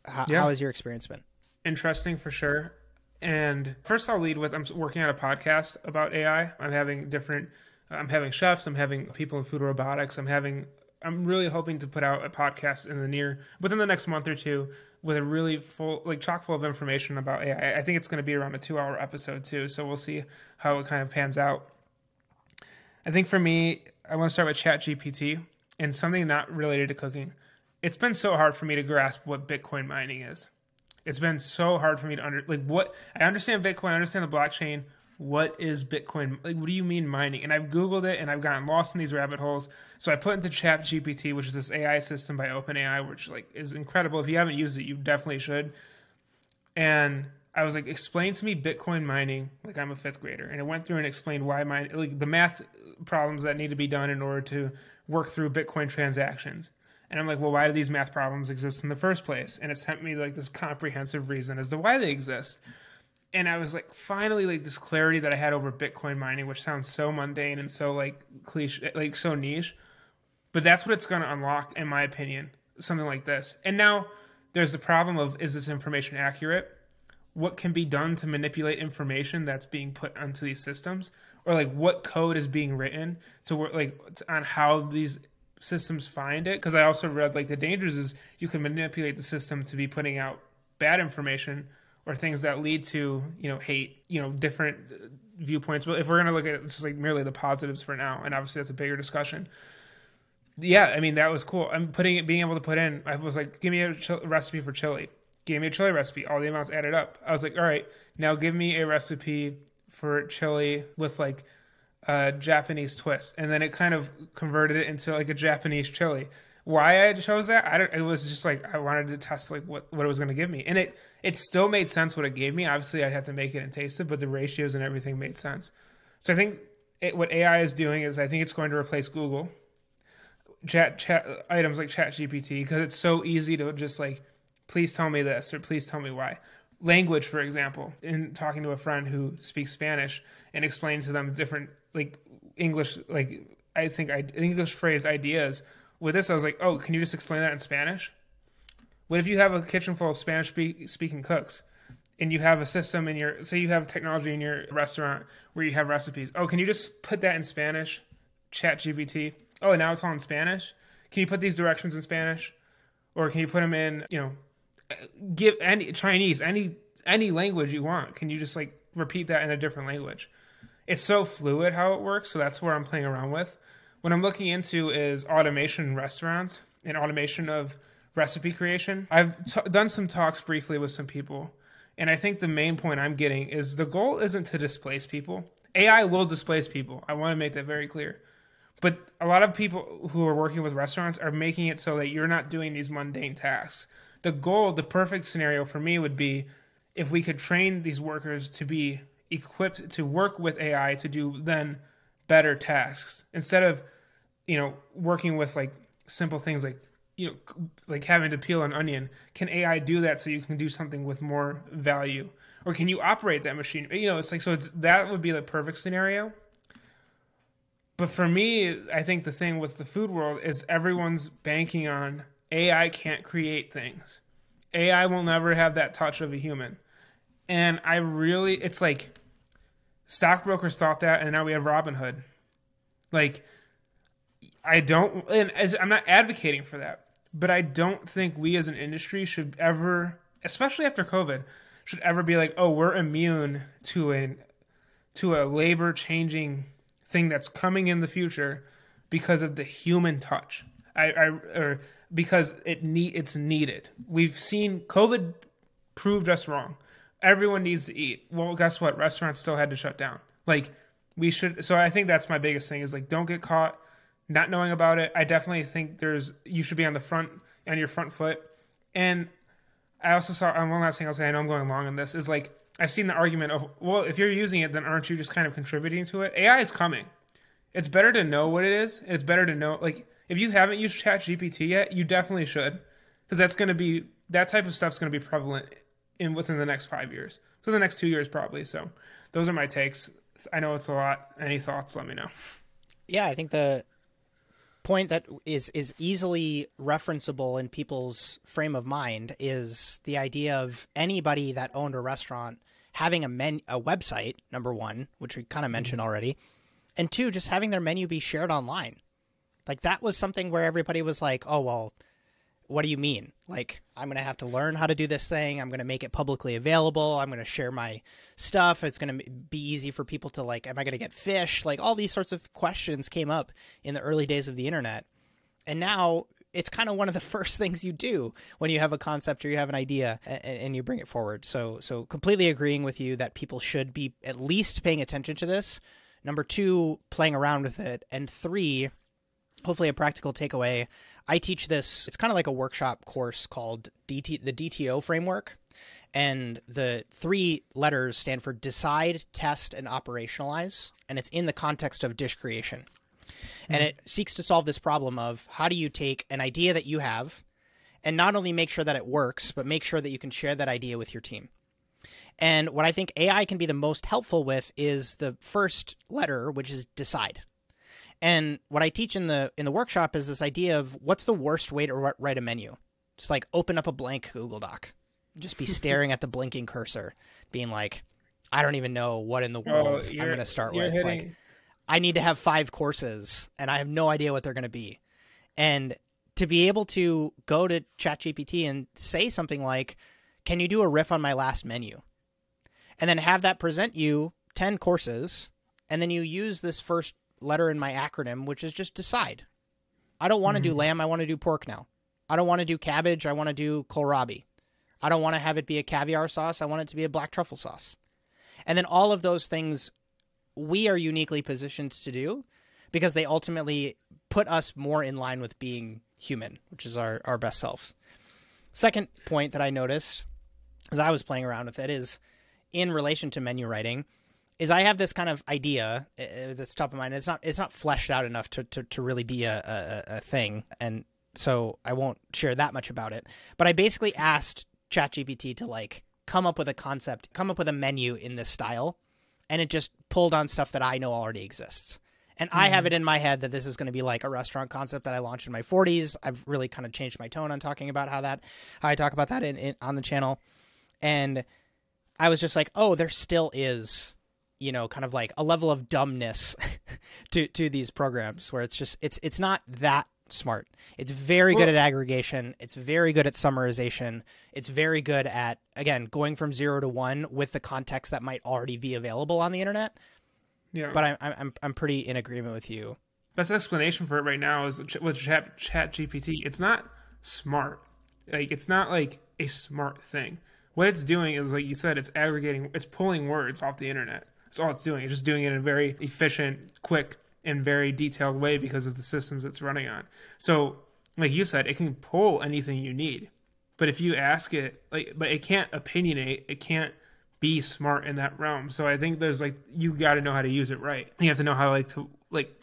How, yeah. how has your experience been? Interesting for sure. And first, I'll lead with I'm working on a podcast about AI. I'm having different I'm having chefs, I'm having people in food robotics, I'm having I'm really hoping to put out a podcast in the near within the next month or two with a really full like chock full of information about AI. I think it's going to be around a 2-hour episode too, so we'll see how it kind of pans out. I think for me, I want to start with ChatGPT and something not related to cooking. It's been so hard for me to grasp what Bitcoin mining is. It's been so hard for me to under like what I understand Bitcoin, I understand the blockchain, what is Bitcoin? Like, what do you mean mining? And I've Googled it and I've gotten lost in these rabbit holes. So I put into Chat GPT, which is this AI system by OpenAI, which like is incredible. If you haven't used it, you definitely should. And I was like, explain to me Bitcoin mining like I'm a fifth grader. And it went through and explained why mine like the math problems that need to be done in order to work through Bitcoin transactions. And I'm like, well, why do these math problems exist in the first place? And it sent me like this comprehensive reason as to why they exist and I was like, finally, like this clarity that I had over Bitcoin mining, which sounds so mundane and so like cliche, like so niche, but that's what it's going to unlock, in my opinion, something like this. And now there's the problem of is this information accurate? What can be done to manipulate information that's being put onto these systems, or like what code is being written to work like on how these systems find it? Because I also read like the dangers is you can manipulate the system to be putting out bad information or things that lead to you know hate you know different uh, viewpoints. But if we're going to look at just like merely the positives for now and obviously that's a bigger discussion yeah i mean that was cool. I'm putting it being able to put in i was like give me a recipe for chili. Give me a chili recipe. All the amounts added up. I was like all right now give me a recipe for chili with like a japanese twist and then it kind of converted it into like a japanese chili why I chose that, I don't, it was just like I wanted to test like what, what it was going to give me, and it it still made sense what it gave me. Obviously, I'd have to make it and taste it, but the ratios and everything made sense. So I think it, what AI is doing is I think it's going to replace Google chat chat items like Chat GPT because it's so easy to just like please tell me this or please tell me why. Language, for example, in talking to a friend who speaks Spanish and explaining to them different like English like I think I English phrased ideas with this, I was like, oh, can you just explain that in Spanish? What if you have a kitchen full of Spanish speaking cooks and you have a system in your, say you have technology in your restaurant where you have recipes. Oh, can you just put that in Spanish? Chat GPT. Oh, now it's all in Spanish. Can you put these directions in Spanish? Or can you put them in, you know, give any Chinese, any any language you want. Can you just like repeat that in a different language? It's so fluid how it works, so that's where I'm playing around with what I'm looking into is automation in restaurants and automation of recipe creation. I've t- done some talks briefly with some people, and I think the main point I'm getting is the goal isn't to displace people. AI will displace people. I want to make that very clear. But a lot of people who are working with restaurants are making it so that you're not doing these mundane tasks. The goal, the perfect scenario for me would be if we could train these workers to be equipped to work with AI to do then better tasks. Instead of you know working with like simple things like you know like having to peel an onion can ai do that so you can do something with more value? Or can you operate that machine? You know it's like so it's that would be the perfect scenario. But for me i think the thing with the food world is everyone's banking on ai can't create things. Ai will never have that touch of a human. And i really it's like stockbrokers thought that and now we have robinhood like i don't and as, i'm not advocating for that but I don't think we as an industry should ever, especially after COVID, should ever be like, oh, we're immune to an to a labor changing thing that's coming in the future because of the human touch. I, I or because it need it's needed. We've seen COVID proved us wrong. Everyone needs to eat. Well, guess what? Restaurants still had to shut down. Like we should. So I think that's my biggest thing is like don't get caught not knowing about it, I definitely think there's you should be on the front on your front foot. And I also saw and one last thing I'll say. I know I'm going long on this is like I've seen the argument of well, if you're using it, then aren't you just kind of contributing to it? AI is coming. It's better to know what it is. It's better to know like if you haven't used Chat GPT yet, you definitely should because that's going to be that type of stuff's going to be prevalent in within the next five years. so the next two years, probably. So those are my takes. I know it's a lot. Any thoughts? Let me know. Yeah, I think the point that is is easily referenceable in people's frame of mind is the idea of anybody that owned a restaurant having a men a website number one which we kind of mentioned mm-hmm. already and two just having their menu be shared online like that was something where everybody was like oh well what do you mean? Like, I'm going to have to learn how to do this thing. I'm going to make it publicly available. I'm going to share my stuff. It's going to be easy for people to, like, am I going to get fish? Like, all these sorts of questions came up in the early days of the internet. And now it's kind of one of the [laughs] first things you do when you have a concept or you have an idea and, and you bring it forward. So, so completely agreeing with you that people should be at least paying attention to this. Number two, playing around with it. And three, hopefully a practical takeaway I teach this. It's kind of like a workshop course called DT, the DTO framework. And the three letters stand for decide, test, and operationalize. And it's in the context of dish creation. Mm-hmm. And it seeks to solve this problem of how do you take an idea that you have and not only make sure that it works, but make sure that you can share that idea with your team. And what I think AI can be the most helpful with is the first letter, which is decide. And what I teach in the in the workshop is this idea of what's the worst way to write a menu. Just like open up a blank Google Doc, just be staring at the blinking cursor, being like, I don't even know what in the oh, world oh, I'm going to start with. Hitting... Like, I need to have five courses, and I have no idea what they're going to be. And to be able to go to ChatGPT and say something like, "Can you do a riff on my last menu?" and then have that present you 10 courses and then you use this first letter in my acronym, which is just decide. I don't want to mm-hmm. do lamb. I want to do pork now. I don't want to do cabbage. I want to do kohlrabi. I don't want to have it be a caviar sauce. I want it to be a black truffle sauce. And then all of those things we are uniquely positioned to do because they ultimately put us more in line with being human, which is our, our best selves. Second point that I noticed as I was playing around with it is in relation to menu writing – is I have this kind of idea uh, uh, that's top of mind. It's not it's not fleshed out enough to to, to really be a, a, a thing, and so I won't share that much about it. But I basically asked ChatGPT to like come up with a concept, come up with a menu in this style, and it just pulled on stuff that I know already exists. And mm-hmm. I have mm-hmm. it in my head that this is going to be like a restaurant concept that I launched in my 40s. I've really kind of changed my tone on talking about how that how I talk about that in, in on the channel, and I was just like, oh, there still is you know kind of like a level of dumbness [laughs] to to these programs where it's just it's it's not that smart. It's very well, good at aggregation. It's very good at summarization. It's very good at again going from zero to one with the context that might already be available on the internet. Yeah, but I'm I'm I'm pretty in agreement with you. Best explanation for it right now is with Chat Chat GPT. It's not smart. Like it's not like a smart thing. What it's doing is like you said, it's aggregating. It's pulling words off the internet. That's all it's doing. It's just doing it in a very efficient, quick, and very detailed way because of the systems it's running on. So, like you said, it can pull anything you need. But if you ask it, like, but it can't opinionate, it can't be smart in that realm. So I think there's like you got to know how to use it right. You have to know how like to like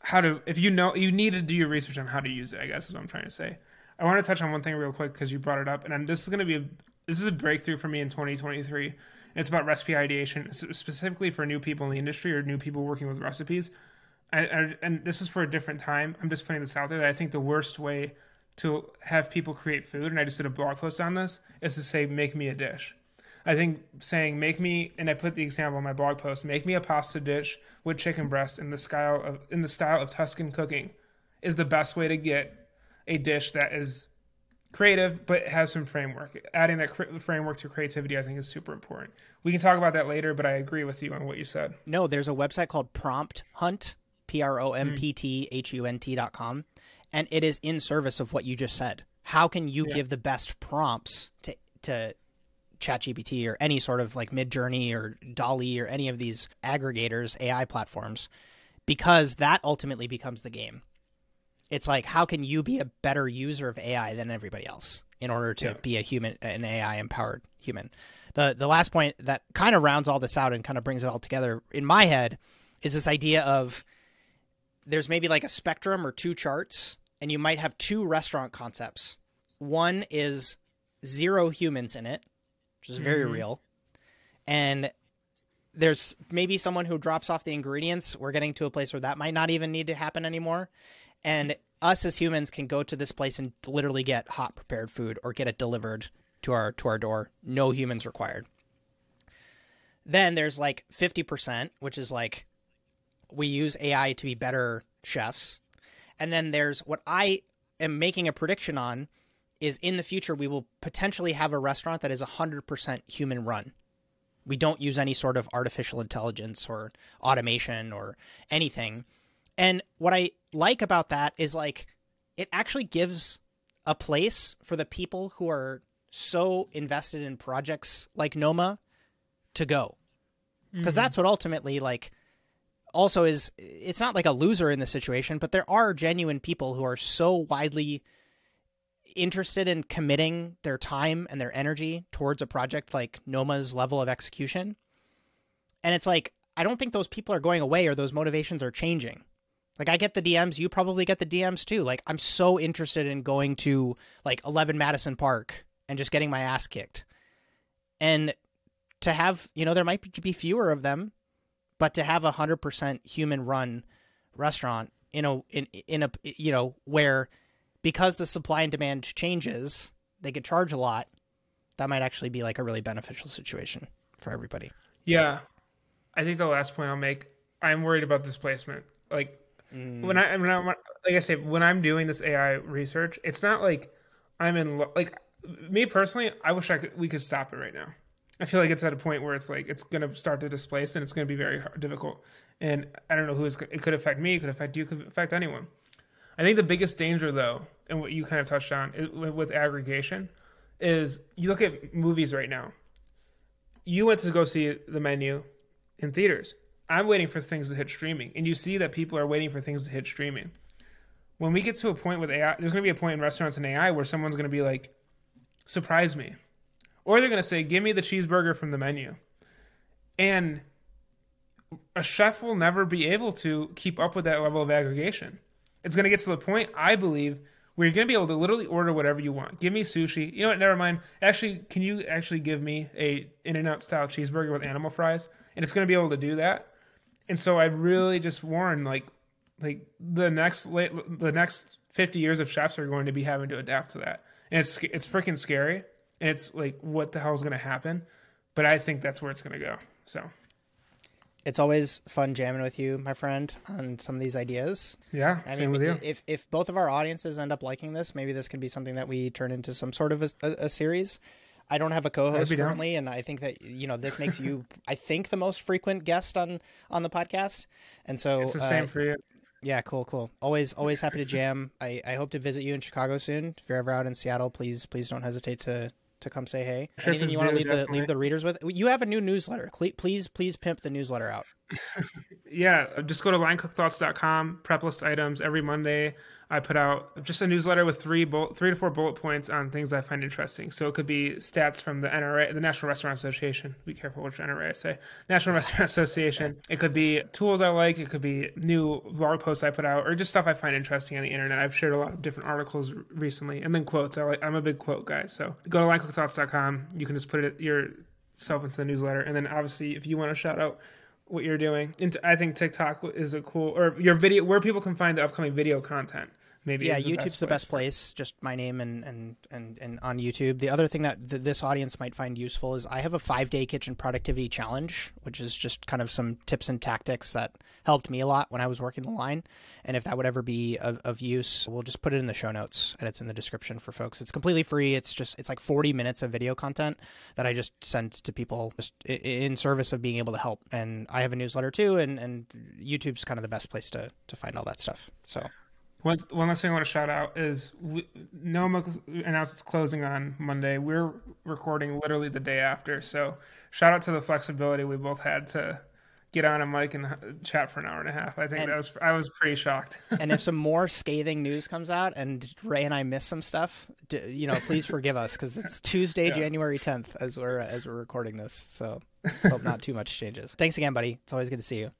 how to if you know you need to do your research on how to use it. I guess is what I'm trying to say. I want to touch on one thing real quick because you brought it up, and this is going to be a, this is a breakthrough for me in 2023. And it's about recipe ideation, specifically for new people in the industry or new people working with recipes. I, I, and this is for a different time. I'm just putting this out there. I think the worst way to have people create food, and I just did a blog post on this, is to say, "Make me a dish." I think saying make me and I put the example in my blog post, make me a pasta dish with chicken breast in the style of in the style of Tuscan cooking is the best way to get a dish that is creative but has some framework. Adding that framework to creativity I think is super important. We can talk about that later, but I agree with you on what you said. No, there's a website called Prompt Hunt, P R O M P T H U N T dot com, and it is in service of what you just said. How can you yeah. give the best prompts to to ChatGPT or any sort of like Midjourney or DALL-E or any of these aggregators, AI platforms, because that ultimately becomes the game. It's like how can you be a better user of AI than everybody else in order to yeah. be a human, an AI empowered human. The the last point that kind of rounds all this out and kind of brings it all together in my head is this idea of there's maybe like a spectrum or two charts, and you might have two restaurant concepts. One is zero humans in it, which is very mm-hmm. real. And there's maybe someone who drops off the ingredients. We're getting to a place where that might not even need to happen anymore. And us as humans can go to this place and literally get hot prepared food or get it delivered to our to our door. No humans required. Then there's like 50%, which is like we use AI to be better chefs. And then there's what I am making a prediction on is in the future we will potentially have a restaurant that is 100% human run. We don't use any sort of artificial intelligence or automation or anything. And what I like about that is like it actually gives a place for the people who are so invested in projects like Noma to go. Because mm-hmm. that's what ultimately like also is it's not like a loser in the situation, but there are genuine people who are so widely interested in committing their time and their energy towards a project like Noma's level of execution. And it's like, I don't think those people are going away or those motivations are changing. Like I get the DMs, you probably get the DMs too. Like I'm so interested in going to like 11 Madison Park and just getting my ass kicked. And to have, you know, there might be fewer of them, but to have a 100% human run restaurant in a in in a you know where because the supply and demand changes, they could charge a lot. That might actually be like a really beneficial situation for everybody. Yeah. I think the last point I'll make, I'm worried about displacement. Like mm. when I, when I, like I say, when I'm doing this AI research, it's not like I'm in, like me personally, I wish I could, we could stop it right now. I feel like it's at a point where it's like it's going to start to displace and it's going to be very hard, difficult. And I don't know who is. It could affect me. It could affect you. Could affect anyone. I think the biggest danger, though, and what you kind of touched on is, with aggregation, is you look at movies right now. You went to go see the menu in theaters. I'm waiting for things to hit streaming, and you see that people are waiting for things to hit streaming. When we get to a point with AI, there's going to be a point in restaurants and AI where someone's going to be like, "Surprise me," or they're going to say, "Give me the cheeseburger from the menu," and a chef will never be able to keep up with that level of aggregation it's going to get to the point, I believe, where you're going to be able to literally order whatever you want. Give me sushi. You know what? Never mind. Actually, can you actually give me a In-N-Out style cheeseburger with animal fries? And it's going to be able to do that. And so I really just warn, like, like the next the next 50 years of chefs are going to be having to adapt to that, and it's it's freaking scary. And it's like, what the hell is going to happen? But I think that's where it's going to go. So it's always fun jamming with you, my friend, on some of these ideas. Yeah, I same mean, with you. If if both of our audiences end up liking this, maybe this can be something that we turn into some sort of a, a, a series. I don't have a co-host currently, down. and I think that you know this makes you, [laughs] I think, the most frequent guest on on the podcast. And so it's the uh, same for you. Yeah, cool, cool. Always, always happy to [laughs] jam. I, I hope to visit you in Chicago soon. If you're ever out in Seattle, please, please don't hesitate to to come say hey. Trip Anything you want to leave the leave the readers with? You have a new newsletter. Please, please pimp the newsletter out. [laughs] Yeah, uh, just go to linecookthoughts.com, prep list items every Monday. I put out just a newsletter with three bullet, three to four bullet points on things I find interesting. So it could be stats from the NRA, the National Restaurant Association. Be careful which NRA I say. National Restaurant [laughs] Association. It could be tools I like. It could be new blog posts I put out, or just stuff I find interesting on the internet. I've shared a lot of different articles recently, and then quotes. I like, I'm a big quote guy. So go to linecookthoughts.com. You can just put it yourself into the newsletter, and then obviously if you want to shout out what you're doing. And I think TikTok is a cool or your video where people can find the upcoming video content. Maybe yeah, YouTube's the best place. Just my name and and and and on YouTube. The other thing that th- this audience might find useful is I have a five day kitchen productivity challenge, which is just kind of some tips and tactics that helped me a lot when I was working the line. And if that would ever be of, of use, we'll just put it in the show notes and it's in the description for folks. It's completely free. It's just it's like 40 minutes of video content that I just send to people just in service of being able to help. And I have a newsletter too, and and YouTube's kind of the best place to to find all that stuff. So. One, one last thing I want to shout out is we, Noma announced it's closing on Monday. We're recording literally the day after. So shout out to the flexibility we both had to get on a mic and uh, chat for an hour and a half. I think and, that was I was pretty shocked. [laughs] and if some more scathing news comes out and Ray and I miss some stuff, you know, please forgive us because it's Tuesday, [laughs] yeah. January 10th as we're as we're recording this. So hope not too much changes. Thanks again, buddy. It's always good to see you.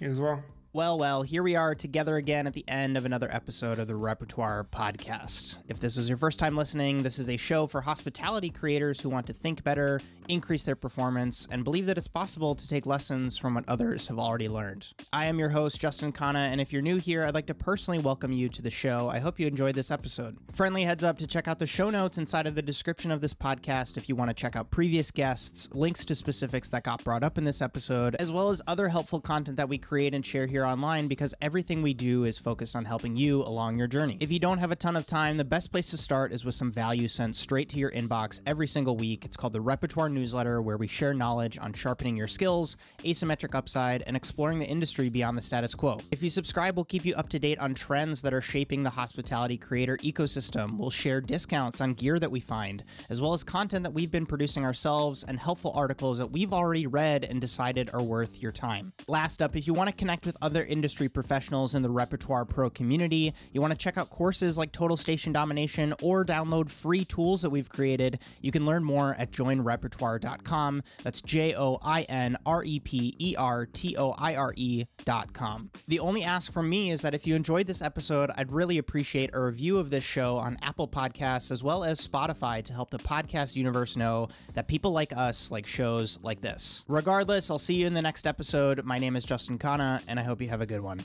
You as well. Well, well, here we are together again at the end of another episode of the Repertoire Podcast. If this is your first time listening, this is a show for hospitality creators who want to think better, increase their performance, and believe that it's possible to take lessons from what others have already learned. I am your host, Justin Khanna, and if you're new here, I'd like to personally welcome you to the show. I hope you enjoyed this episode. Friendly heads up to check out the show notes inside of the description of this podcast if you want to check out previous guests, links to specifics that got brought up in this episode, as well as other helpful content that we create and share here online because everything we do is focused on helping you along your journey. If you don't have a ton of time, the best place to start is with some value sent straight to your inbox every single week. It's called the Repertoire Newsletter, where we share knowledge on sharpening your skills, asymmetric upside, and exploring the industry beyond the status quo. If you subscribe, we'll keep you up to date on trends that are shaping the hospitality creator ecosystem. We'll share discounts on gear that we find, as well as content that we've been producing ourselves and helpful articles that we've already read and decided are worth your time. Last up, if you want to connect with other industry professionals in the Repertoire Pro community, you want to check out courses like Total Station Domination or download free tools that we've created, you can learn more at joinrepertoire.com. That's J O I N R E P E R T O I R E.com. The only ask from me is that if you enjoyed this episode, I'd really appreciate a review of this show on Apple Podcasts as well as Spotify to help the podcast universe know that people like us like shows like this. Regardless, I'll see you in the next episode. My name is Justin Khanna, and I hope you have a good one.